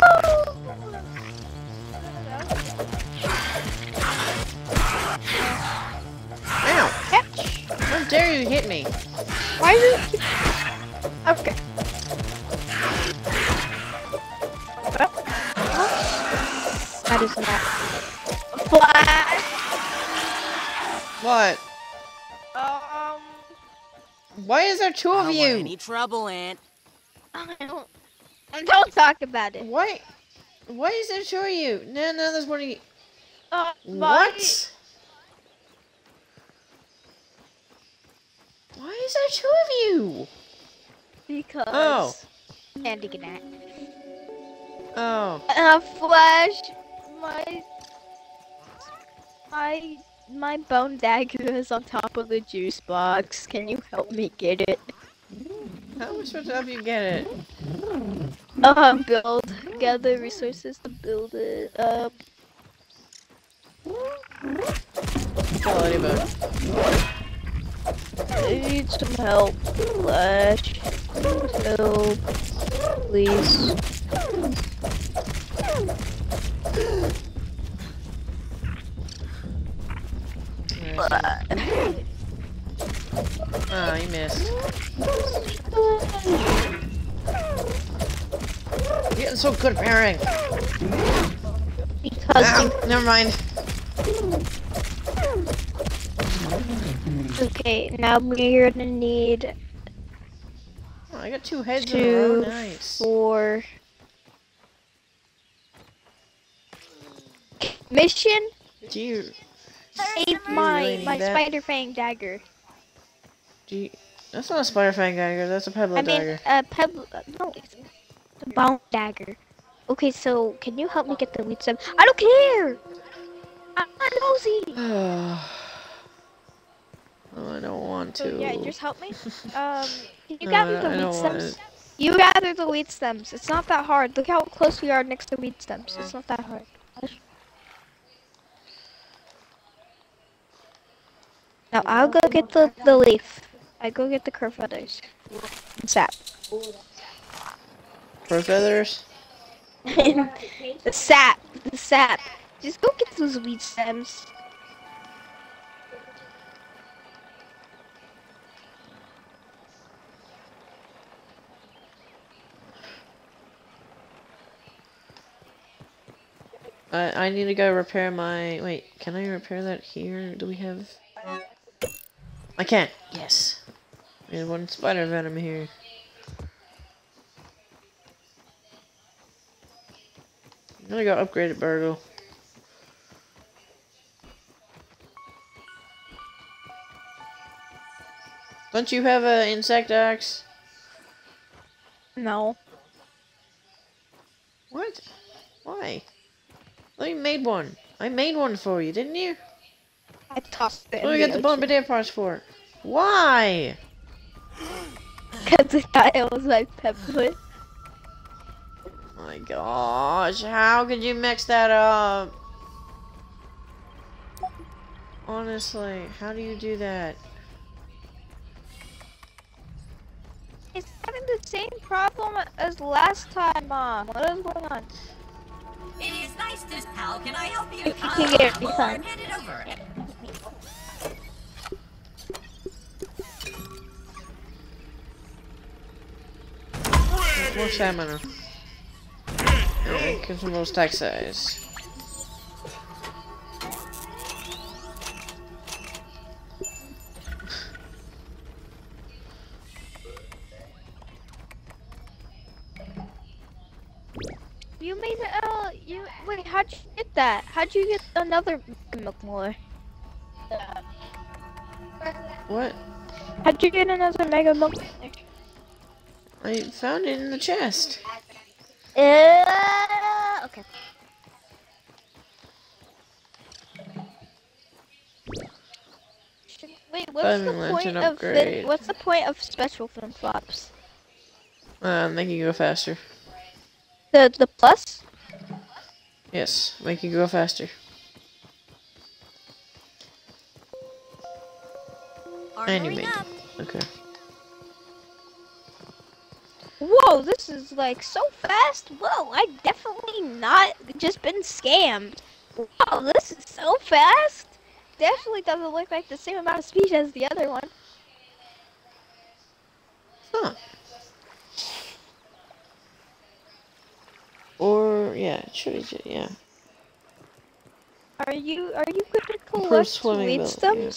Ow! Dare you hit me? Why is it? keep- Okay. That is not. Flash. What? Um. Why is there two of don't want you? any trouble, Aunt. I don't. Don't talk about it. Why? Why is there two of you? No, no, there's one of you. Uh, What? Is there two of you? Because. Oh. Andy Gannett. Oh. Uh, Flash. My. My. My bone dagger is on top of the juice box. Can you help me get it? How am I supposed to help you get it? Um, build. Gather resources to build it. Um. Tell Ladybug. I need some help. Flash. Help. Please. Ah, you missed. You're getting so good at parrying. Because Ow, never mind. you, okay, now we're gonna need Oh, I got two heads in a row. two, Nice. four. Mission: Do you, Save my my that? spider fang dagger. do you, That's not a spider fang dagger. That's a pebble I mean, dagger. uh, pebble. Uh, no, it's a bone dagger. Okay, so can you help me get the wheat stem? I don't care. I'm not nosy. oh, I don't want to. So yeah, just help me. Um, you No, gather I the wheat stems? You gather the wheat stems. It's not that hard. Look how close we are next to wheat stems. It's not that hard. Now I'll go get the, the leaf. I go get the crow feathers. And sap. Crow feathers? the sap. The sap. Just go get those weed stems. I, I need to go repair my... Wait, can I repair that here? Do we have... I can't. Yes. We have one spider venom here. I'm gonna go upgrade it, BURG.L. Don't you have an insect axe? No. What? Why? I you made one. I made one for you, didn't you? I tossed it. What do we get the bombardier parts for? Why? Because the guy was my foot. my gosh, how could you mix that up? Honestly, how do you do that? It's having the same problem as last time, Mom. What is going on? It is nice to. How can I help you? You can uh, get it Lord, refund. hand it over. More stamina. Yeah, gives them those attack size. You made it. Uh, you wait. How'd you get that? How'd you get another milk molar? What? How'd you get another Mega Milk Molar? I found it in the chest. Uh, okay. Wait, what's the point of fin- what's the point of special flip flops? Uh, make you go faster. The the plus? Yes, make you go faster. And you made up. it. Okay. Whoa, this is like so fast. Whoa, I definitely not just been scammed. Wow, this is so fast. Definitely doesn't look like the same amount of speed as the other one. Huh. Or yeah, it should yeah. Are you are you going to Improved collect swimming weed ability, yeah.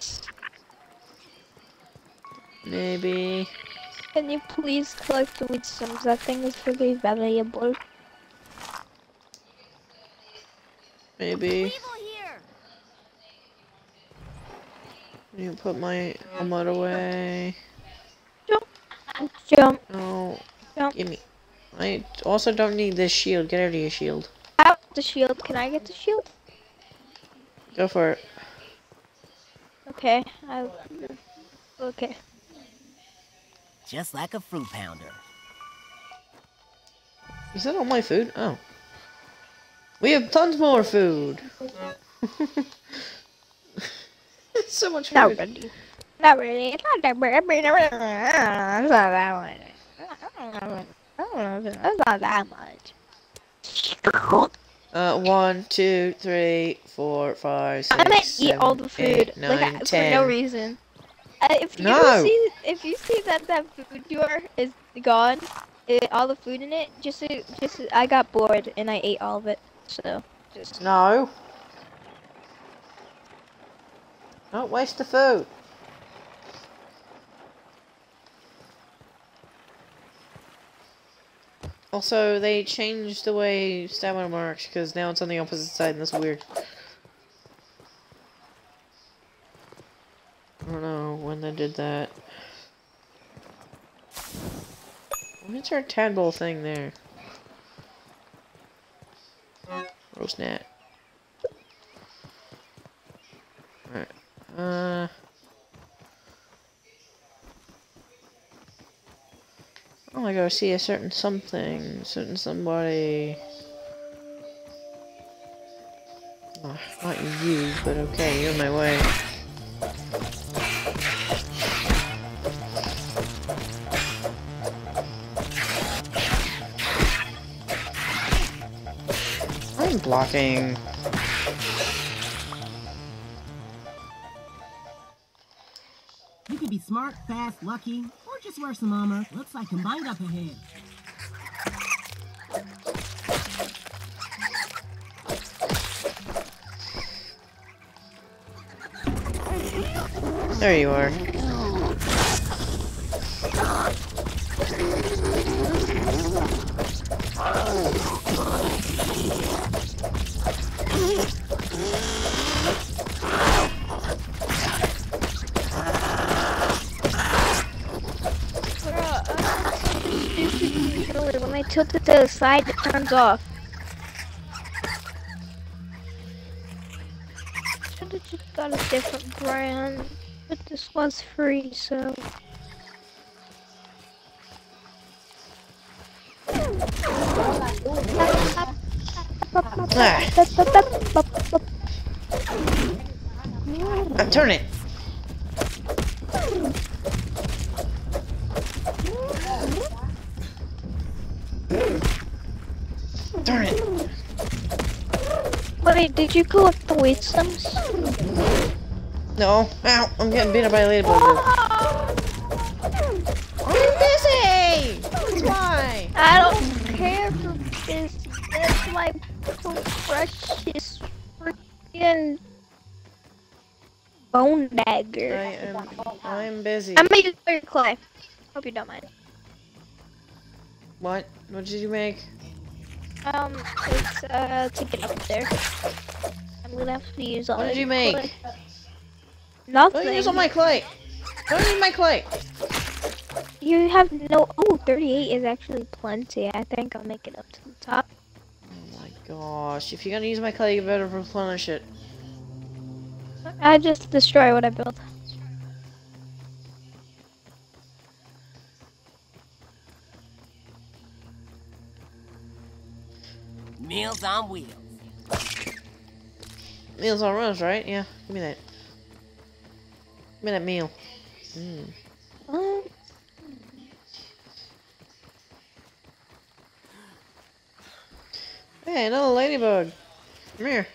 Maybe. Can you please collect the weed stems? That thing is really valuable. Maybe. You put my helmet away. Jump Jump. No Jump. give me. I also don't need this shield. Get out of your shield. out the shield. Can I get the shield? Go for it. Okay. I. Okay. Just like a fruit pounder. Is that all my food? Oh. We have tons more food. so much food. Not really. Not really. It's not that bad. It's not that much. It's not that much. Uh, one, two, three, four, five, six, I'm gonna eat all the food eight, like, nine, I- for no reason. Uh, if you No. see, if you see that that food drawer is gone, it, all the food in it, just just I got bored and I ate all of it. So just No. Don't waste the food. Also, they changed the way stamina marks because now it's on the opposite side and that's weird. I don't know when they did that. What's our tadpole thing there? Roast net. Alright. Uh. Oh, I gotta see a certain something, certain somebody. Oh, not you, but okay, you're my way. I'm blocking. You can be smart, fast, lucky, just wear some armor. Looks like combined up ahead. There you are. To the side, it turns off. Should have just got a different brand, but this was free, so. Turn it. Darn it. Wait, did you collect the stems? No. Ow. I'm getting beat up by a ladybug. I'm busy! That's why. I don't care for this. That's my precious freaking bone dagger. I am. I'm busy. I'm gonna use clay. Hope you don't mind. What? What did you make? Um, it's uh to get up there. I'm gonna have to use all. What did the you make? clay. Nothing. Don't use all my clay. Don't use my clay. You have no. Oh, 38 is actually plenty. I think I'll make it up to the top. Oh my gosh. If you're gonna use my clay, you better replenish it. I just destroy what I built. Meals on wheels. Meals on wheels, right? Yeah. Give me that. Give me that meal. Mm. Um, Hey, another ladybug. Come here.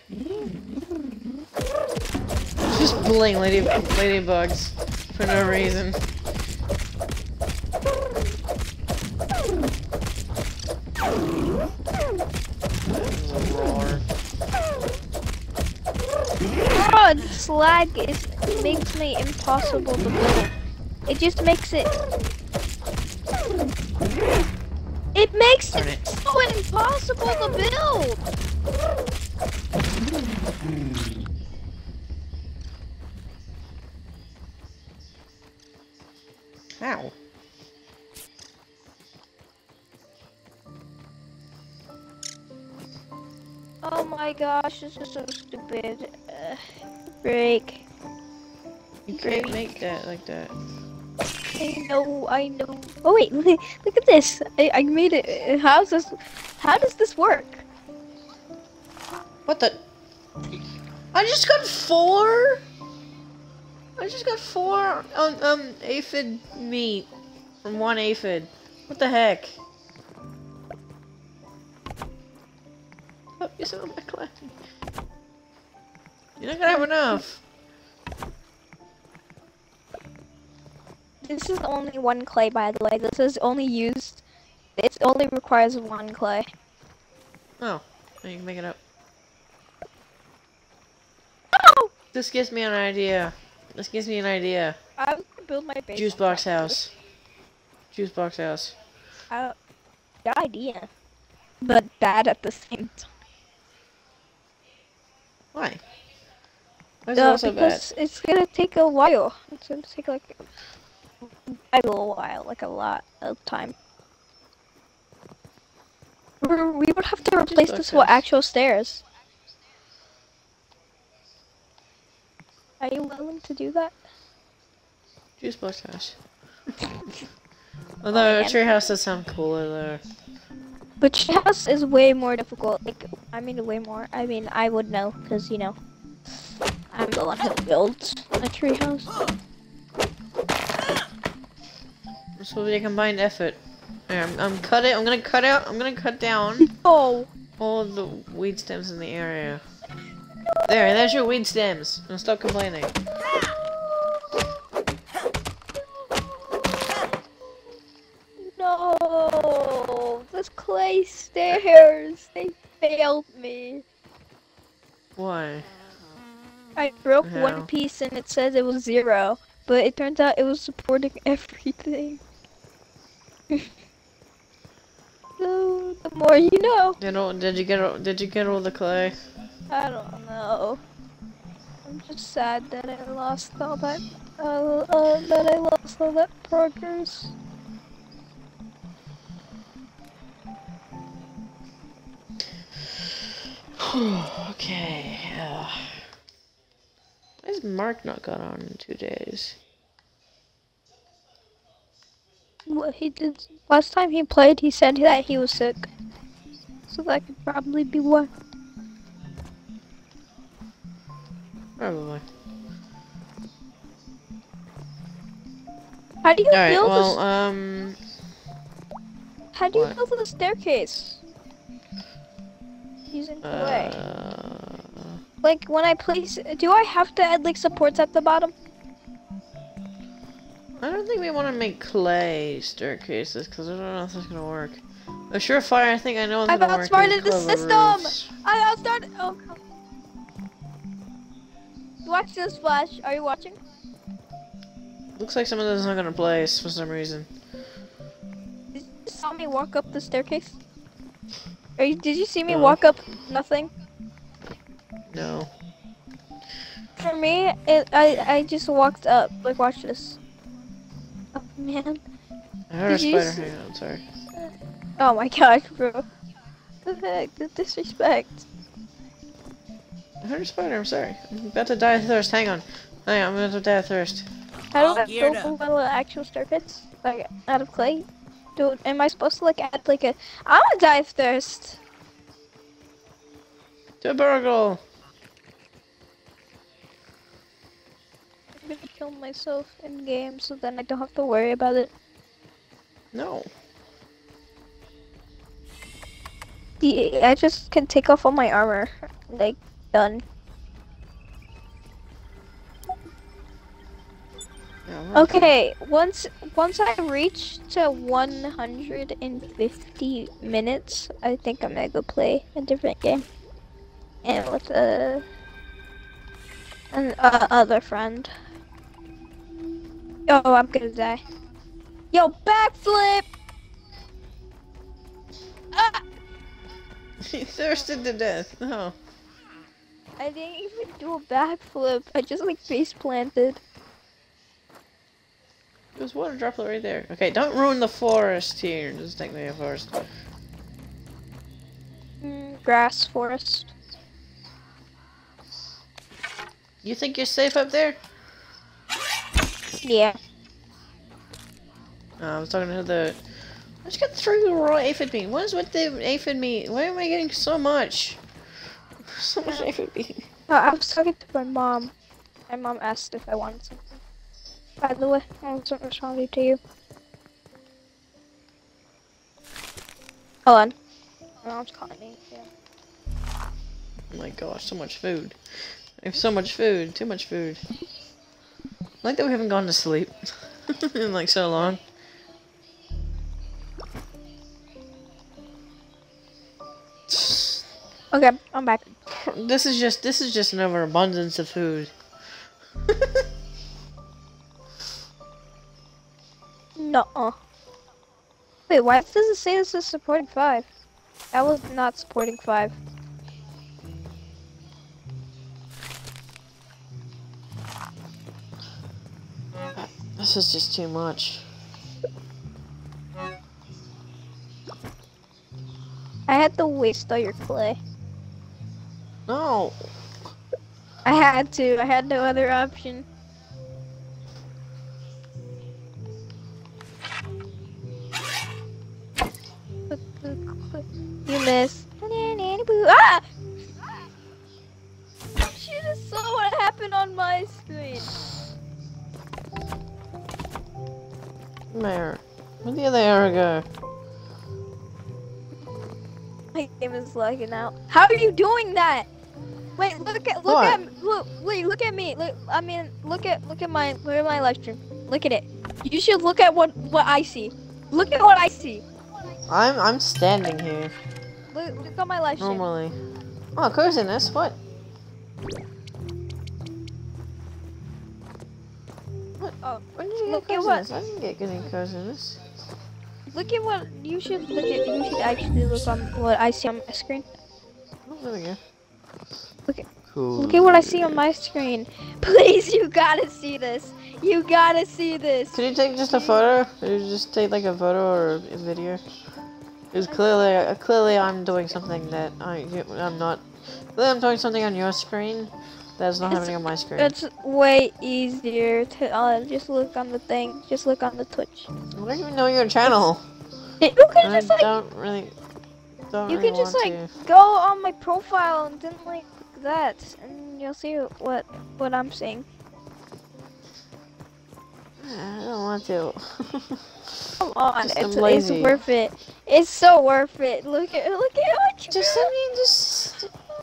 Just bling lady ladybugs for no reason. That was a roar. oh, this lag is makes me impossible to build. It just makes it. It makes it it. so impossible to build. Ow. Oh my gosh, this is so stupid. Break. You can't make that like that. I know, I know. Oh wait, look, look at this. I, I made it. How's this? How does this work? What the? I just got four. I just got four um, um aphid meat from one aphid. What the heck? Oh, you said my clay. You're not gonna have enough. This is only one clay, by the way. This is only used. It only requires one clay. Oh, you can make it up. Oh! This gives me an idea. This gives me an idea. I was gonna build my base. Juice box house. Juice box house. Uh, good idea, but bad at the same time. Why? It Uh, also bad? because it's gonna take a while. It's gonna take like a little while, like a lot of time. We're- We would have to replace this with actual stairs. Are you willing to do that? Juice box house. Although yeah. treehouse does sound cooler though. But house is way more difficult. Like, I mean, way more. I mean, I would know because you know, I'm the one who builds a treehouse. This will be a combined effort. Here, I'm, I'm cut it. I'm gonna cut out. I'm gonna cut down Oh, all the weed stems in the area. There, there's your weed stems. And stop complaining. no! Those clay stairs, they failed me. Why? I broke How? one piece and it says it was zero, but it turns out it was supporting everything. so the more you know. Did, all, did you get all, Did you get all the clay? I don't know. I'm just sad that I lost all that. Uh, uh, that I lost all that progress. okay. Uh, Why is Mark not got on in two days? What he did last time he played, he said that he was sick. So that could probably be why. Probably. How do you Alright, build well, um, How do you what? build the staircase? He's in the uh, Like when I place, do I have to add like supports at the bottom? I don't think we want to make clay staircases because I don't know if that's gonna work. A surefire, I think I know I've gonna work. is outsmarted the system! roofs. I outstarted. Oh. come- Watch this flash. Are you watching? Looks like some of those not gonna place for some reason. Did you saw me walk up the staircase? Or did you see me No. walk up nothing? No. For me, it, I I just walked up. Like watch this. Oh man. I heard a Did you spider. Hang on, sorry. Oh my gosh, bro. The heck, the disrespect. I heard a spider. I'm sorry. I'm about to die of thirst. Hang on. Hang on. I'm about to die of thirst. How do I oh, geared build a little actual staircase? Like out of clay? Do am I supposed to like add like a? I'm gonna die of thirst. To burgle. Gonna kill myself in game so then I don't have to worry about it. No. The, I just can take off all my armor. Like done. Yeah, Okay, once once I reach to 150 minutes, I think I'm gonna go play a different game, and with a an uh, other friend. Oh, I'm gonna die. Yo, backflip! Ah! He thirsted to death. No. I didn't even do a backflip. I just like face planted. There's water droplet right there. Okay, don't ruin the forest here. This is technically a forest. Mm, grass forest. You think you're safe up there? Yeah. Uh, I was talking to the. I just got three raw aphid bean. What is with the aphid meat? Why am I getting so much? So much aphid bean. Oh, I was talking to my mom. My mom asked if I wanted something. By the way, I wasn't responding to you. Hold on. My mom's calling me. Yeah. Oh my gosh, so much food. I have so much food. Too much food. I like that we haven't gone to sleep in like so long. Okay, I'm back. This is just this is just an overabundance of food. No. -uh. Wait, why does it say this is supporting five? That was not supporting five. This is just too much. I had to waste all your clay. No. I had to. I had no other option. You missed. Ah! She just saw what happened on my screen. Mayor. Where'd the other arrow go? My game is lagging out. How are you doing that? Wait, look at look What? at look wait, look at me. Look I mean look at look at my look at my live stream. Look at it. You should look at what what I see. Look at what I see. I'm I'm standing here Look, look at my live stream. normally. Oh, coziness. What? What? Oh, When did you look get at what- coziness? I didn't get any coziness. Look at what you should look at. You should actually look on what I see on my screen. Oh, there we go. Look at- Cool. Look at what I see on my screen. Please, you gotta see this. You gotta see this. Could you take just a photo? Could you just take like a photo or a video? Because clearly, uh, clearly I'm doing something that I, I'm not. Clearly I'm doing something on your screen That's not It's- happening on my screen. It's way easier to uh, just look on the thing. Just look on the Twitch. I don't even know your channel. You can I just like don't really. Don't you really can just like to. go on my profile and then like that, and you'll see what what I'm saying. I don't want to. Come on, it's, it's worth it. It's so worth it. Look at look at what you just send me just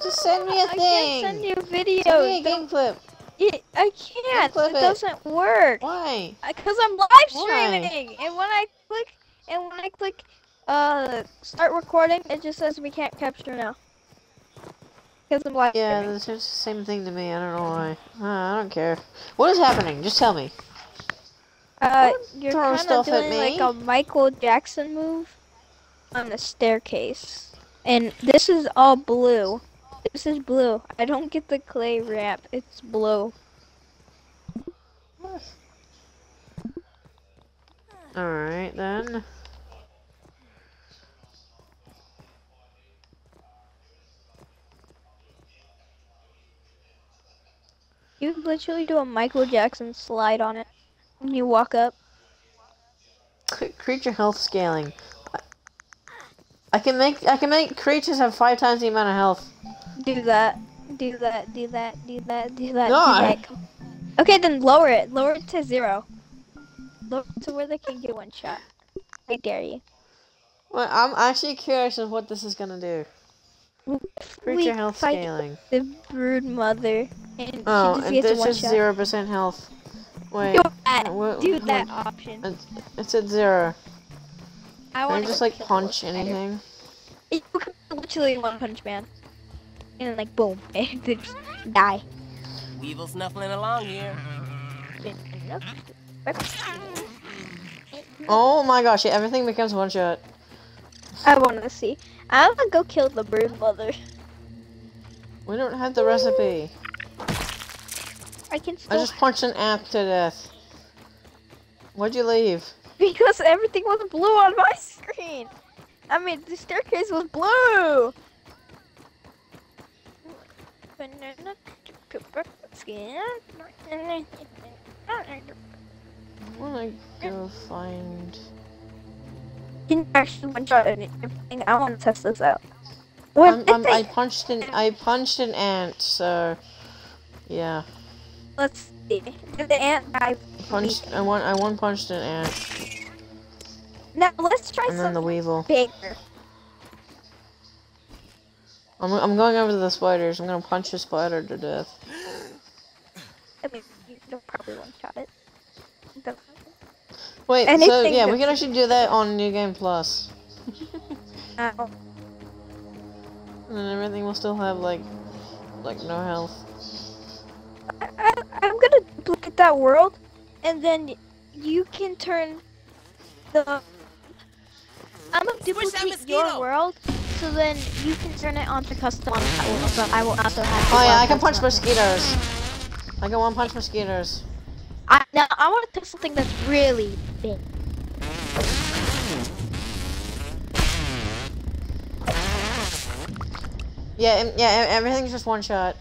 just send me a thing. I can't send you a video. Send me a game clip. it- I can't. It it. doesn't work. Why? Because I'm live Why? streaming, and when I click and when I click uh start recording, it just says we can't capture now. Because I'm live Yeah, streaming. the same thing to me. I don't know why. Uh, I don't care. What is happening? Just tell me. Uh, Don't you're kind of doing like a Michael Jackson move on the staircase, and this is all blue. This is blue. I don't get the clay wrap. It's blue. Alright then. You can literally do a Michael Jackson slide on it when you walk up. Creature health scaling. I- I can make I can make creatures have five times the amount of health. Do that. Do that. Do that. Do that. Do that. No, do that. Okay, then lower it. Lower it to zero. Lower it to where they can get one shot. I dare you. Well, I'm actually curious of what this is gonna do. Creature health scaling. The brood mother, and Oh, she just and one is zero percent health. Wait, Do that. what- Do what- that option. It's, it's at zero. I want want just like punch anything? You can literally one punch man, and like boom, and they just die. Weevil snuffling along here. Oh my gosh! Yeah, everything becomes one shot. I want to see. I want to go kill the brood mother. We don't have the recipe. I can I just punched an ant to death. Why'd you leave? because everything was blue on my screen. I mean, the staircase was blue. I wanna go find. Can you actually one shot everything? I want to test this out. What I'm, I'm, I punched an I punched an ant, so yeah. Let's see. Did the ant die? Punched I one I one punched an ant, Now let's try and then the weevil. bigger. I'm I'm going over to the spiders. I'm gonna punch a spider to death. I mean, you can probably one shot it. Doesn't Wait, so yeah, we can actually do that on New Game Plus. Uh, Ow. Oh. and everything will still have like like no health. I, I, I'm gonna duplicate that world, and then you can turn the. I'm gonna that duplicate your world, so then you can turn it custom on that world. But I will also have. Oh yeah, I can punch mosquitoes. I can one punch mosquitoes. I, now I want to do something that's really big. Yeah, yeah, everything's just one shot.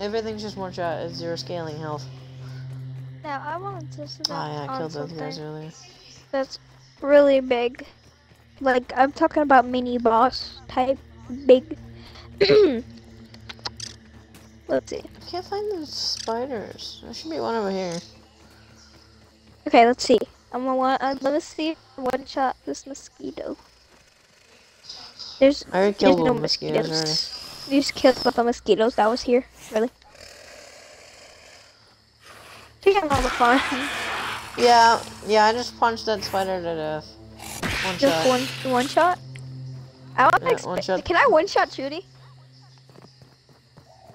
Everything's just one shot. It's zero scaling health. Now I want to Oh yeah, I killed those guys earlier. That's really big. Like I'm talking about mini boss type big. Let's see. I can't find the spiders. There should be one over here. Okay, let's see. I'm gonna want. I'm gonna see one shot this mosquito. There's. I already there's killed no the mosquitoes already. mosquitoes. You just killed all the mosquitoes that was here. Really? Think I'm all the fun. Yeah, yeah, I just punched that spider to death. One Just shot. one one shot. I want Yeah, one shot. Can I one shot Judy?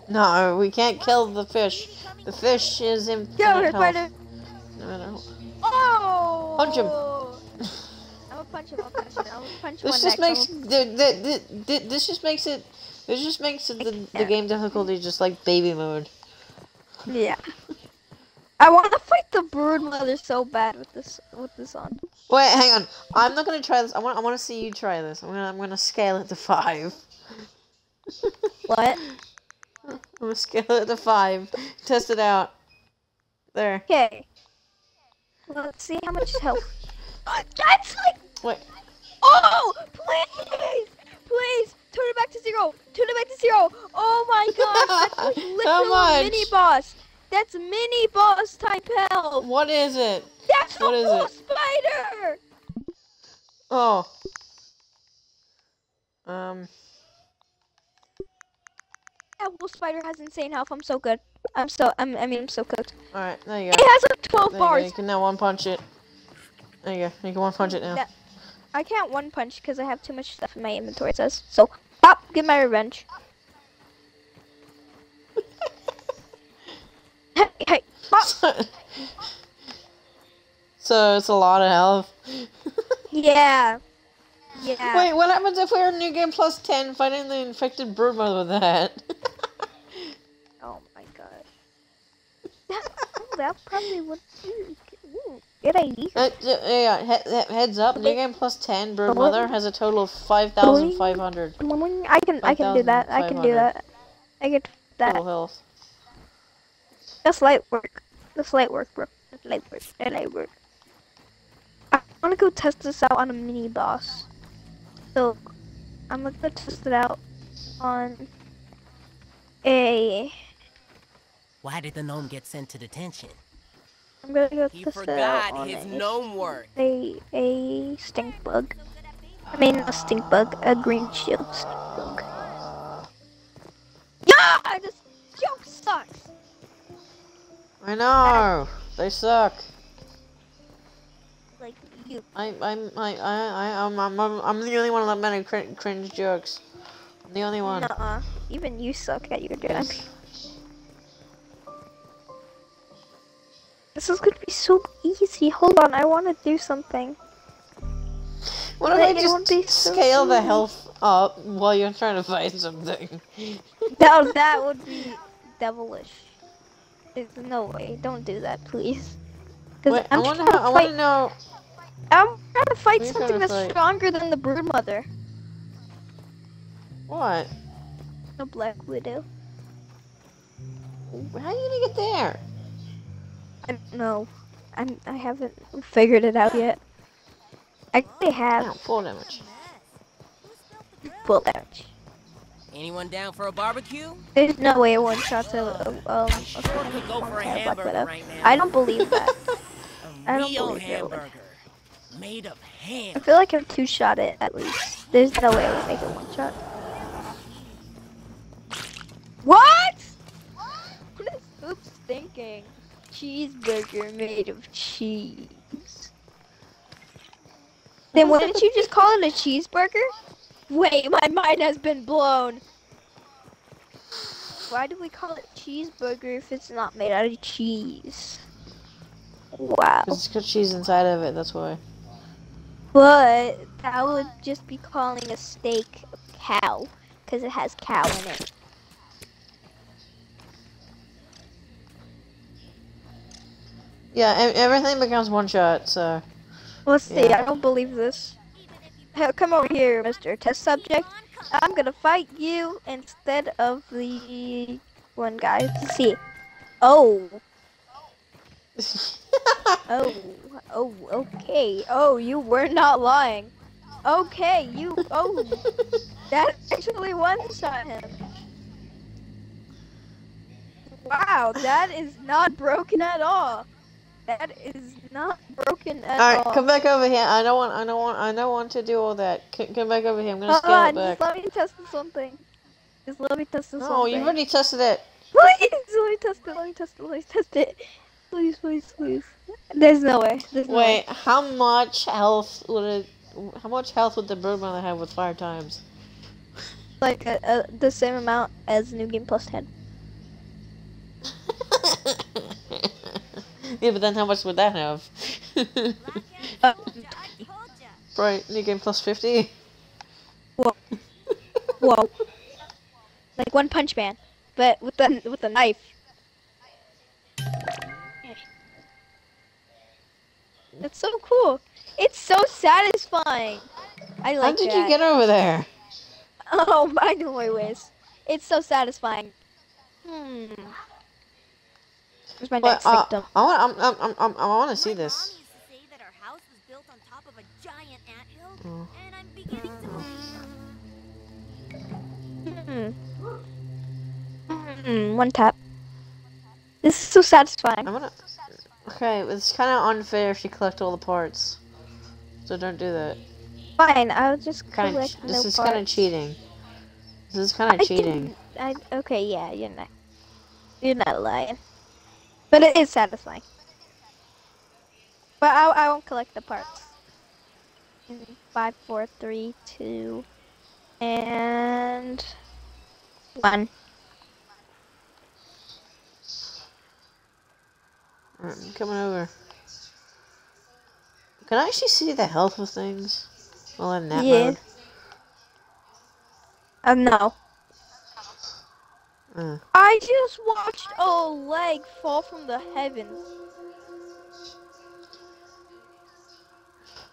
No, we can't kill the fish. The fish is in her, health. spider. No matter. Oh! Punch him. I'm gonna punch him. I'll punch him. I'll punch This just next. makes the, this just makes it this just makes it the, the game difficulty just like baby mode. Yeah. I want to fight the brood mother so bad with this with this on. Wait, hang on. I'm not gonna try this. I want. I want to see you try this. I'm gonna. I'm gonna scale it to five. What? I'm gonna scale it to five. Test it out. There. Okay. Let's see how much health. Uh, that's like. Wait. Oh, please, please, turn it back to zero. Turn it back to zero. Oh my gosh, that's like literal mini boss. That's mini boss type health. What is it? That's What a is it? spider. Oh. Um. That wolf spider has insane health. I'm so good. I'm so. I'm, I mean, I'm so cooked. All right. There you go. It has like 12 There you, bars. you can now one punch it. There you go. You can one punch it now. That- I can't one punch because I have too much stuff in my inventory. It says so. Pop, get my revenge. Hey, hey, so it's a lot of health. Yeah. Yeah. Wait, what happens if we're in New Game Plus 10 fighting the infected broodmother with that? Oh my god. That, oh, that probably would. Ooh, good idea. Uh, yeah, he- he- heads up, New Game Plus 10 broodmother has a total of 5,500 I can. I can do that. I can do that. I get that. total health. That's light work. That's light work, bro. That's light work. That's light work. I want to go test this out on a mini boss. So, I'm gonna go test it out on a. Why did the gnome get sent to detention? I'm gonna go He test it out forgot on his a, gnome work. a a stink bug. I mean, a stink bug, a green shield stink bug. Yeah, this joke sucks. I know! They suck. Like you. I, I'm, I, I, I, I'm, I'm, I'm, I'm the only one that many cr- cringe jokes. I'm the only one. Nuh-uh. Even you suck at your job. Yes. This is gonna be so easy. Hold on, I want to do something. What if Like, I it would be just so scale the easy. health up while you're trying to find something? That that would be devilish. There's no way. Don't do that, please. Wait, I I'm wonder trying to I want fight. to know. I'm trying to fight What are you something that's fight? stronger than the brood mother. What? The black widow. How are you gonna get there? I don't know. I'm. I haven't figured it out yet. I actually have full damage. full damage. Anyone down for a barbecue? There's no way one shot a um a Sure could go for a hamburger right now. I don't believe that. A I don't real believe it would. Made of I feel like I've two shot it at least. There's no way I would make it one shot. What? What is Oops thinking? Cheeseburger made of cheese. Then why didn't you just call it a cheeseburger? Wait, my mind has been blown. Why do we call it cheeseburger if it's not made out of cheese? Wow. Cause it's got cheese inside of it, that's why. But that would just be calling a steak a cow, because it has cow in it. Yeah, everything becomes one shot, so. Let's see, Yeah. I don't believe this. Hey, come over here, Mr. Test Subject. I'm gonna fight you instead of the one guy. Let's see. Oh, oh, oh, okay. Oh, you were not lying. Okay, you, oh, that actually one-shot him. Wow, that is not broken at all. That is not broken at all. Alright, all. come back over here. I don't want, I don't want, I don't want to do all that. C- come back over here. I'm gonna Hold scale on, it back. just let me test this one thing. Just let me test this No, one you've already tested it. Please, let me test it, let me test it, let me test it. Please, please, please. There's no way. There's no Wait, way. how much health would it? How much health would the brood mother have with fire times? Like uh, uh, the same amount as New Game Plus 10. yeah, but then how much would that have? Uh, right, new game plus fifty. whoa. Whoa. like One Punch Man, but with the with the knife. That's so cool. It's so satisfying. I like it. How did that. you get over there? Oh, I know my ways. It's so satisfying. Hmm. Where's my But, next uh, victim? I want. I'm, I'm, I'm, I'm, I want to see this. mom used to say that our house was built on top of a giant anthill, Oh. and I'm beginning to. Hmm. Hmm. One tap. This is so satisfying. I'm gonna. Okay, it's kind of unfair if you collect all the parts. So don't do that. Fine. I'll just Kind of. collect This no is kind of cheating. This is kind of cheating. I okay. Yeah, you're not. You're not lying. But it is satisfying. But I I won't collect the parts. Five, four, three, two, and one. Alright, I'm coming over. Can I actually see the health of things while in that Yeah. mode? Uh, no. Uh, I just watched a leg fall from the heavens.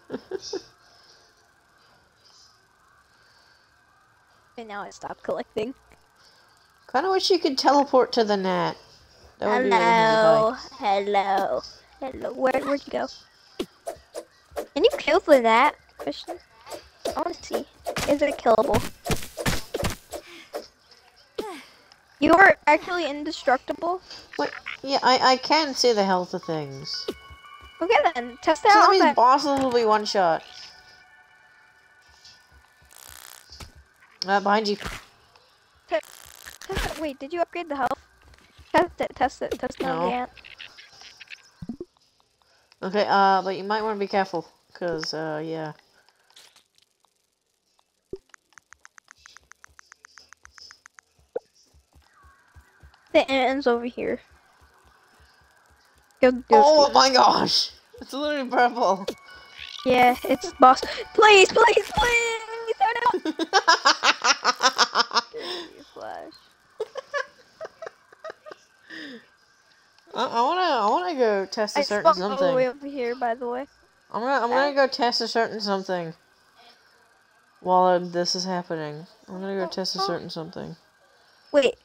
And now I stopped collecting. kind of wish you could teleport to the net. That would be really Hello, hello, hello. Where where'd you go? Can you kill the gnat, Christian? I want to see. Is it killable? You are actually indestructible. Yeah, I, I can see the health of things. Okay then, test So it that out. means bosses will be one shot. Uh, behind you. Test it. Wait, did you upgrade the health? Test it, test it, test it No. the ant. Okay, uh, but you might want to be careful, cause, uh, yeah. The ant's over here. Go, go Oh see. my gosh! It's literally purple. Yeah, it's boss. Please, please, please! Oh no! Flash. I, I wanna, I wanna go test a I certain spawned all the way over here, by the way. I'm gonna, I'm gonna go test a certain something. While this is happening, I'm gonna go test a certain something. Wait.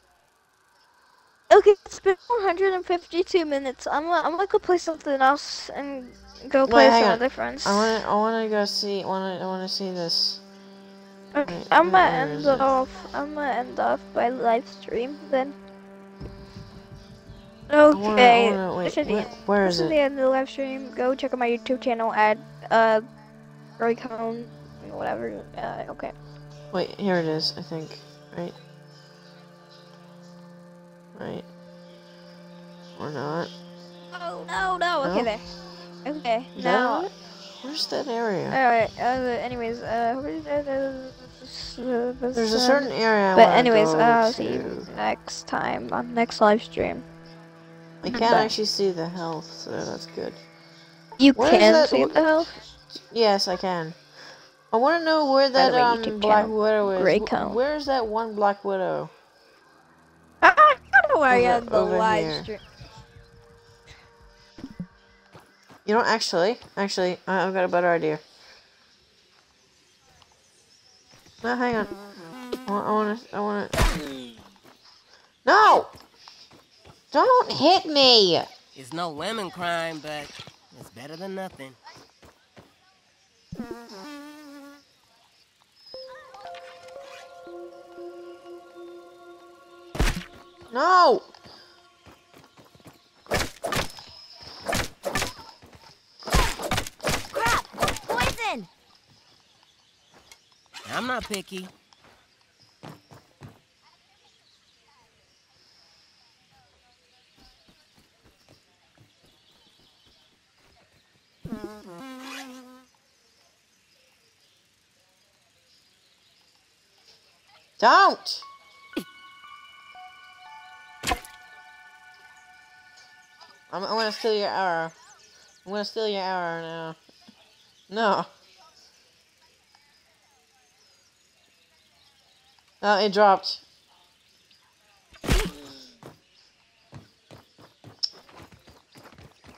Okay, it's been 152 minutes. I'm gonna, I'm gonna go play something else and go Wait, play with some on. other friends. I wanna, I wanna go see, wanna, I wanna see this. Okay, wait, I'm gonna end it? off. I'm gonna end off by live stream then. I wanna- I Okay. wanna- wait, this is the where- is it? the end of the live stream. Go check out my YouTube channel at uh, Raycone, whatever. Uh, okay. Wait, here it is, I think. Right? Right. Or not. Oh no no. Okay there. Okay Is now. that? Where's that area? Alright. Uh, anyways, uh, There's there's a certain area I But anyways, uh, I'll see you next time on next live stream. I can't Bye. actually see the health, so that's good. You Where is can see the health. Yes, I can. I want to know where that way, um Black Widow is. Grey Wh- Cone. Where's that one Black Widow? I don't I Over- had the over live here. stream. You know, actually, actually, I, I've got a better idea. No, hang on. I want to. I want to. No! Don't hit me! It's no lemon crime, but it's better than nothing. No! Crap! Poison! I'm not picky. Don't! I'm, I'm gonna steal your arrow. I'm gonna steal your arrow now. No. Oh, it dropped.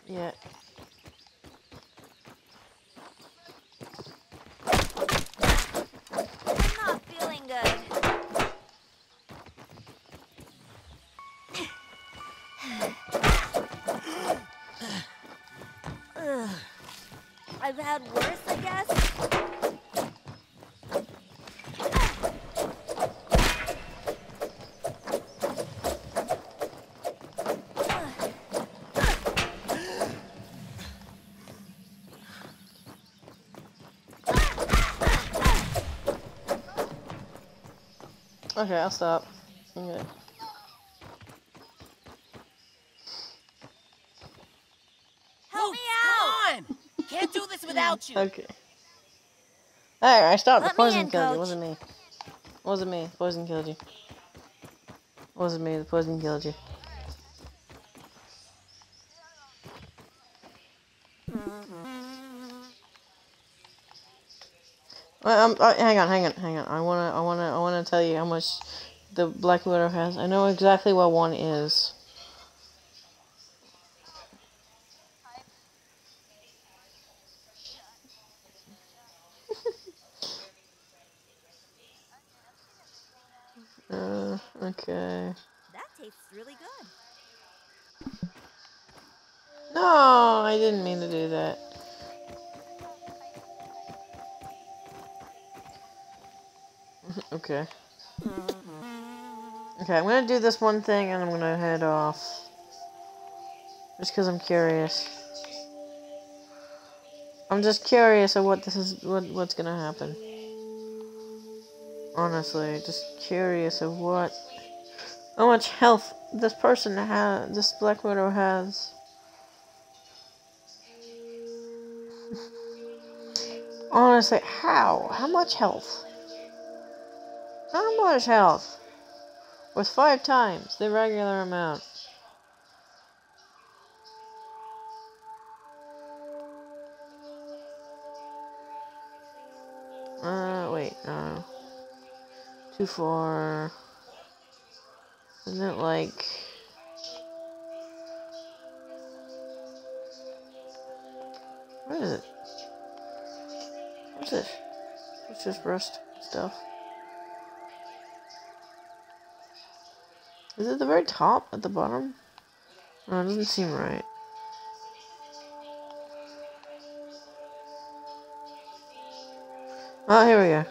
Yeah. Have had worse, I guess. Okay, I'll stop. Okay. Help me out! Come on! Can't do you. Okay. Alright, I stopped. Let the poison in, killed you. coach. It wasn't me. It wasn't me. The poison killed you. It wasn't me. The poison killed you. Um, hang on, hang on, hang on. I wanna, I wanna, I wanna tell you how much the Black Widow has. I know exactly what one is. Okay. Okay, I'm gonna do this one thing and I'm gonna head off. Just because I'm curious. I'm just curious of what this is, what what's gonna happen. Honestly, just curious of what, how much health this person has, this Black Widow has. Honestly, how? How much health? How much health? With five times the regular amount. Uh, wait, no. Too far. Isn't it like... What is it? What's this? It's just rust stuff. Is it the very top at the bottom? No, it doesn't seem right. Oh, here we go.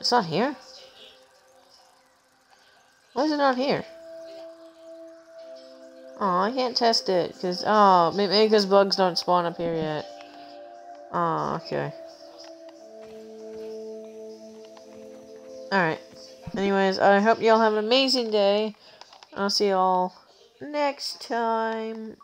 It's not here? Why is it not here? Oh, I can't test it, because, oh, maybe because bugs don't spawn up here yet. Oh, okay. Alright. Anyways, I hope y'all have an amazing day. I'll see y'all next time.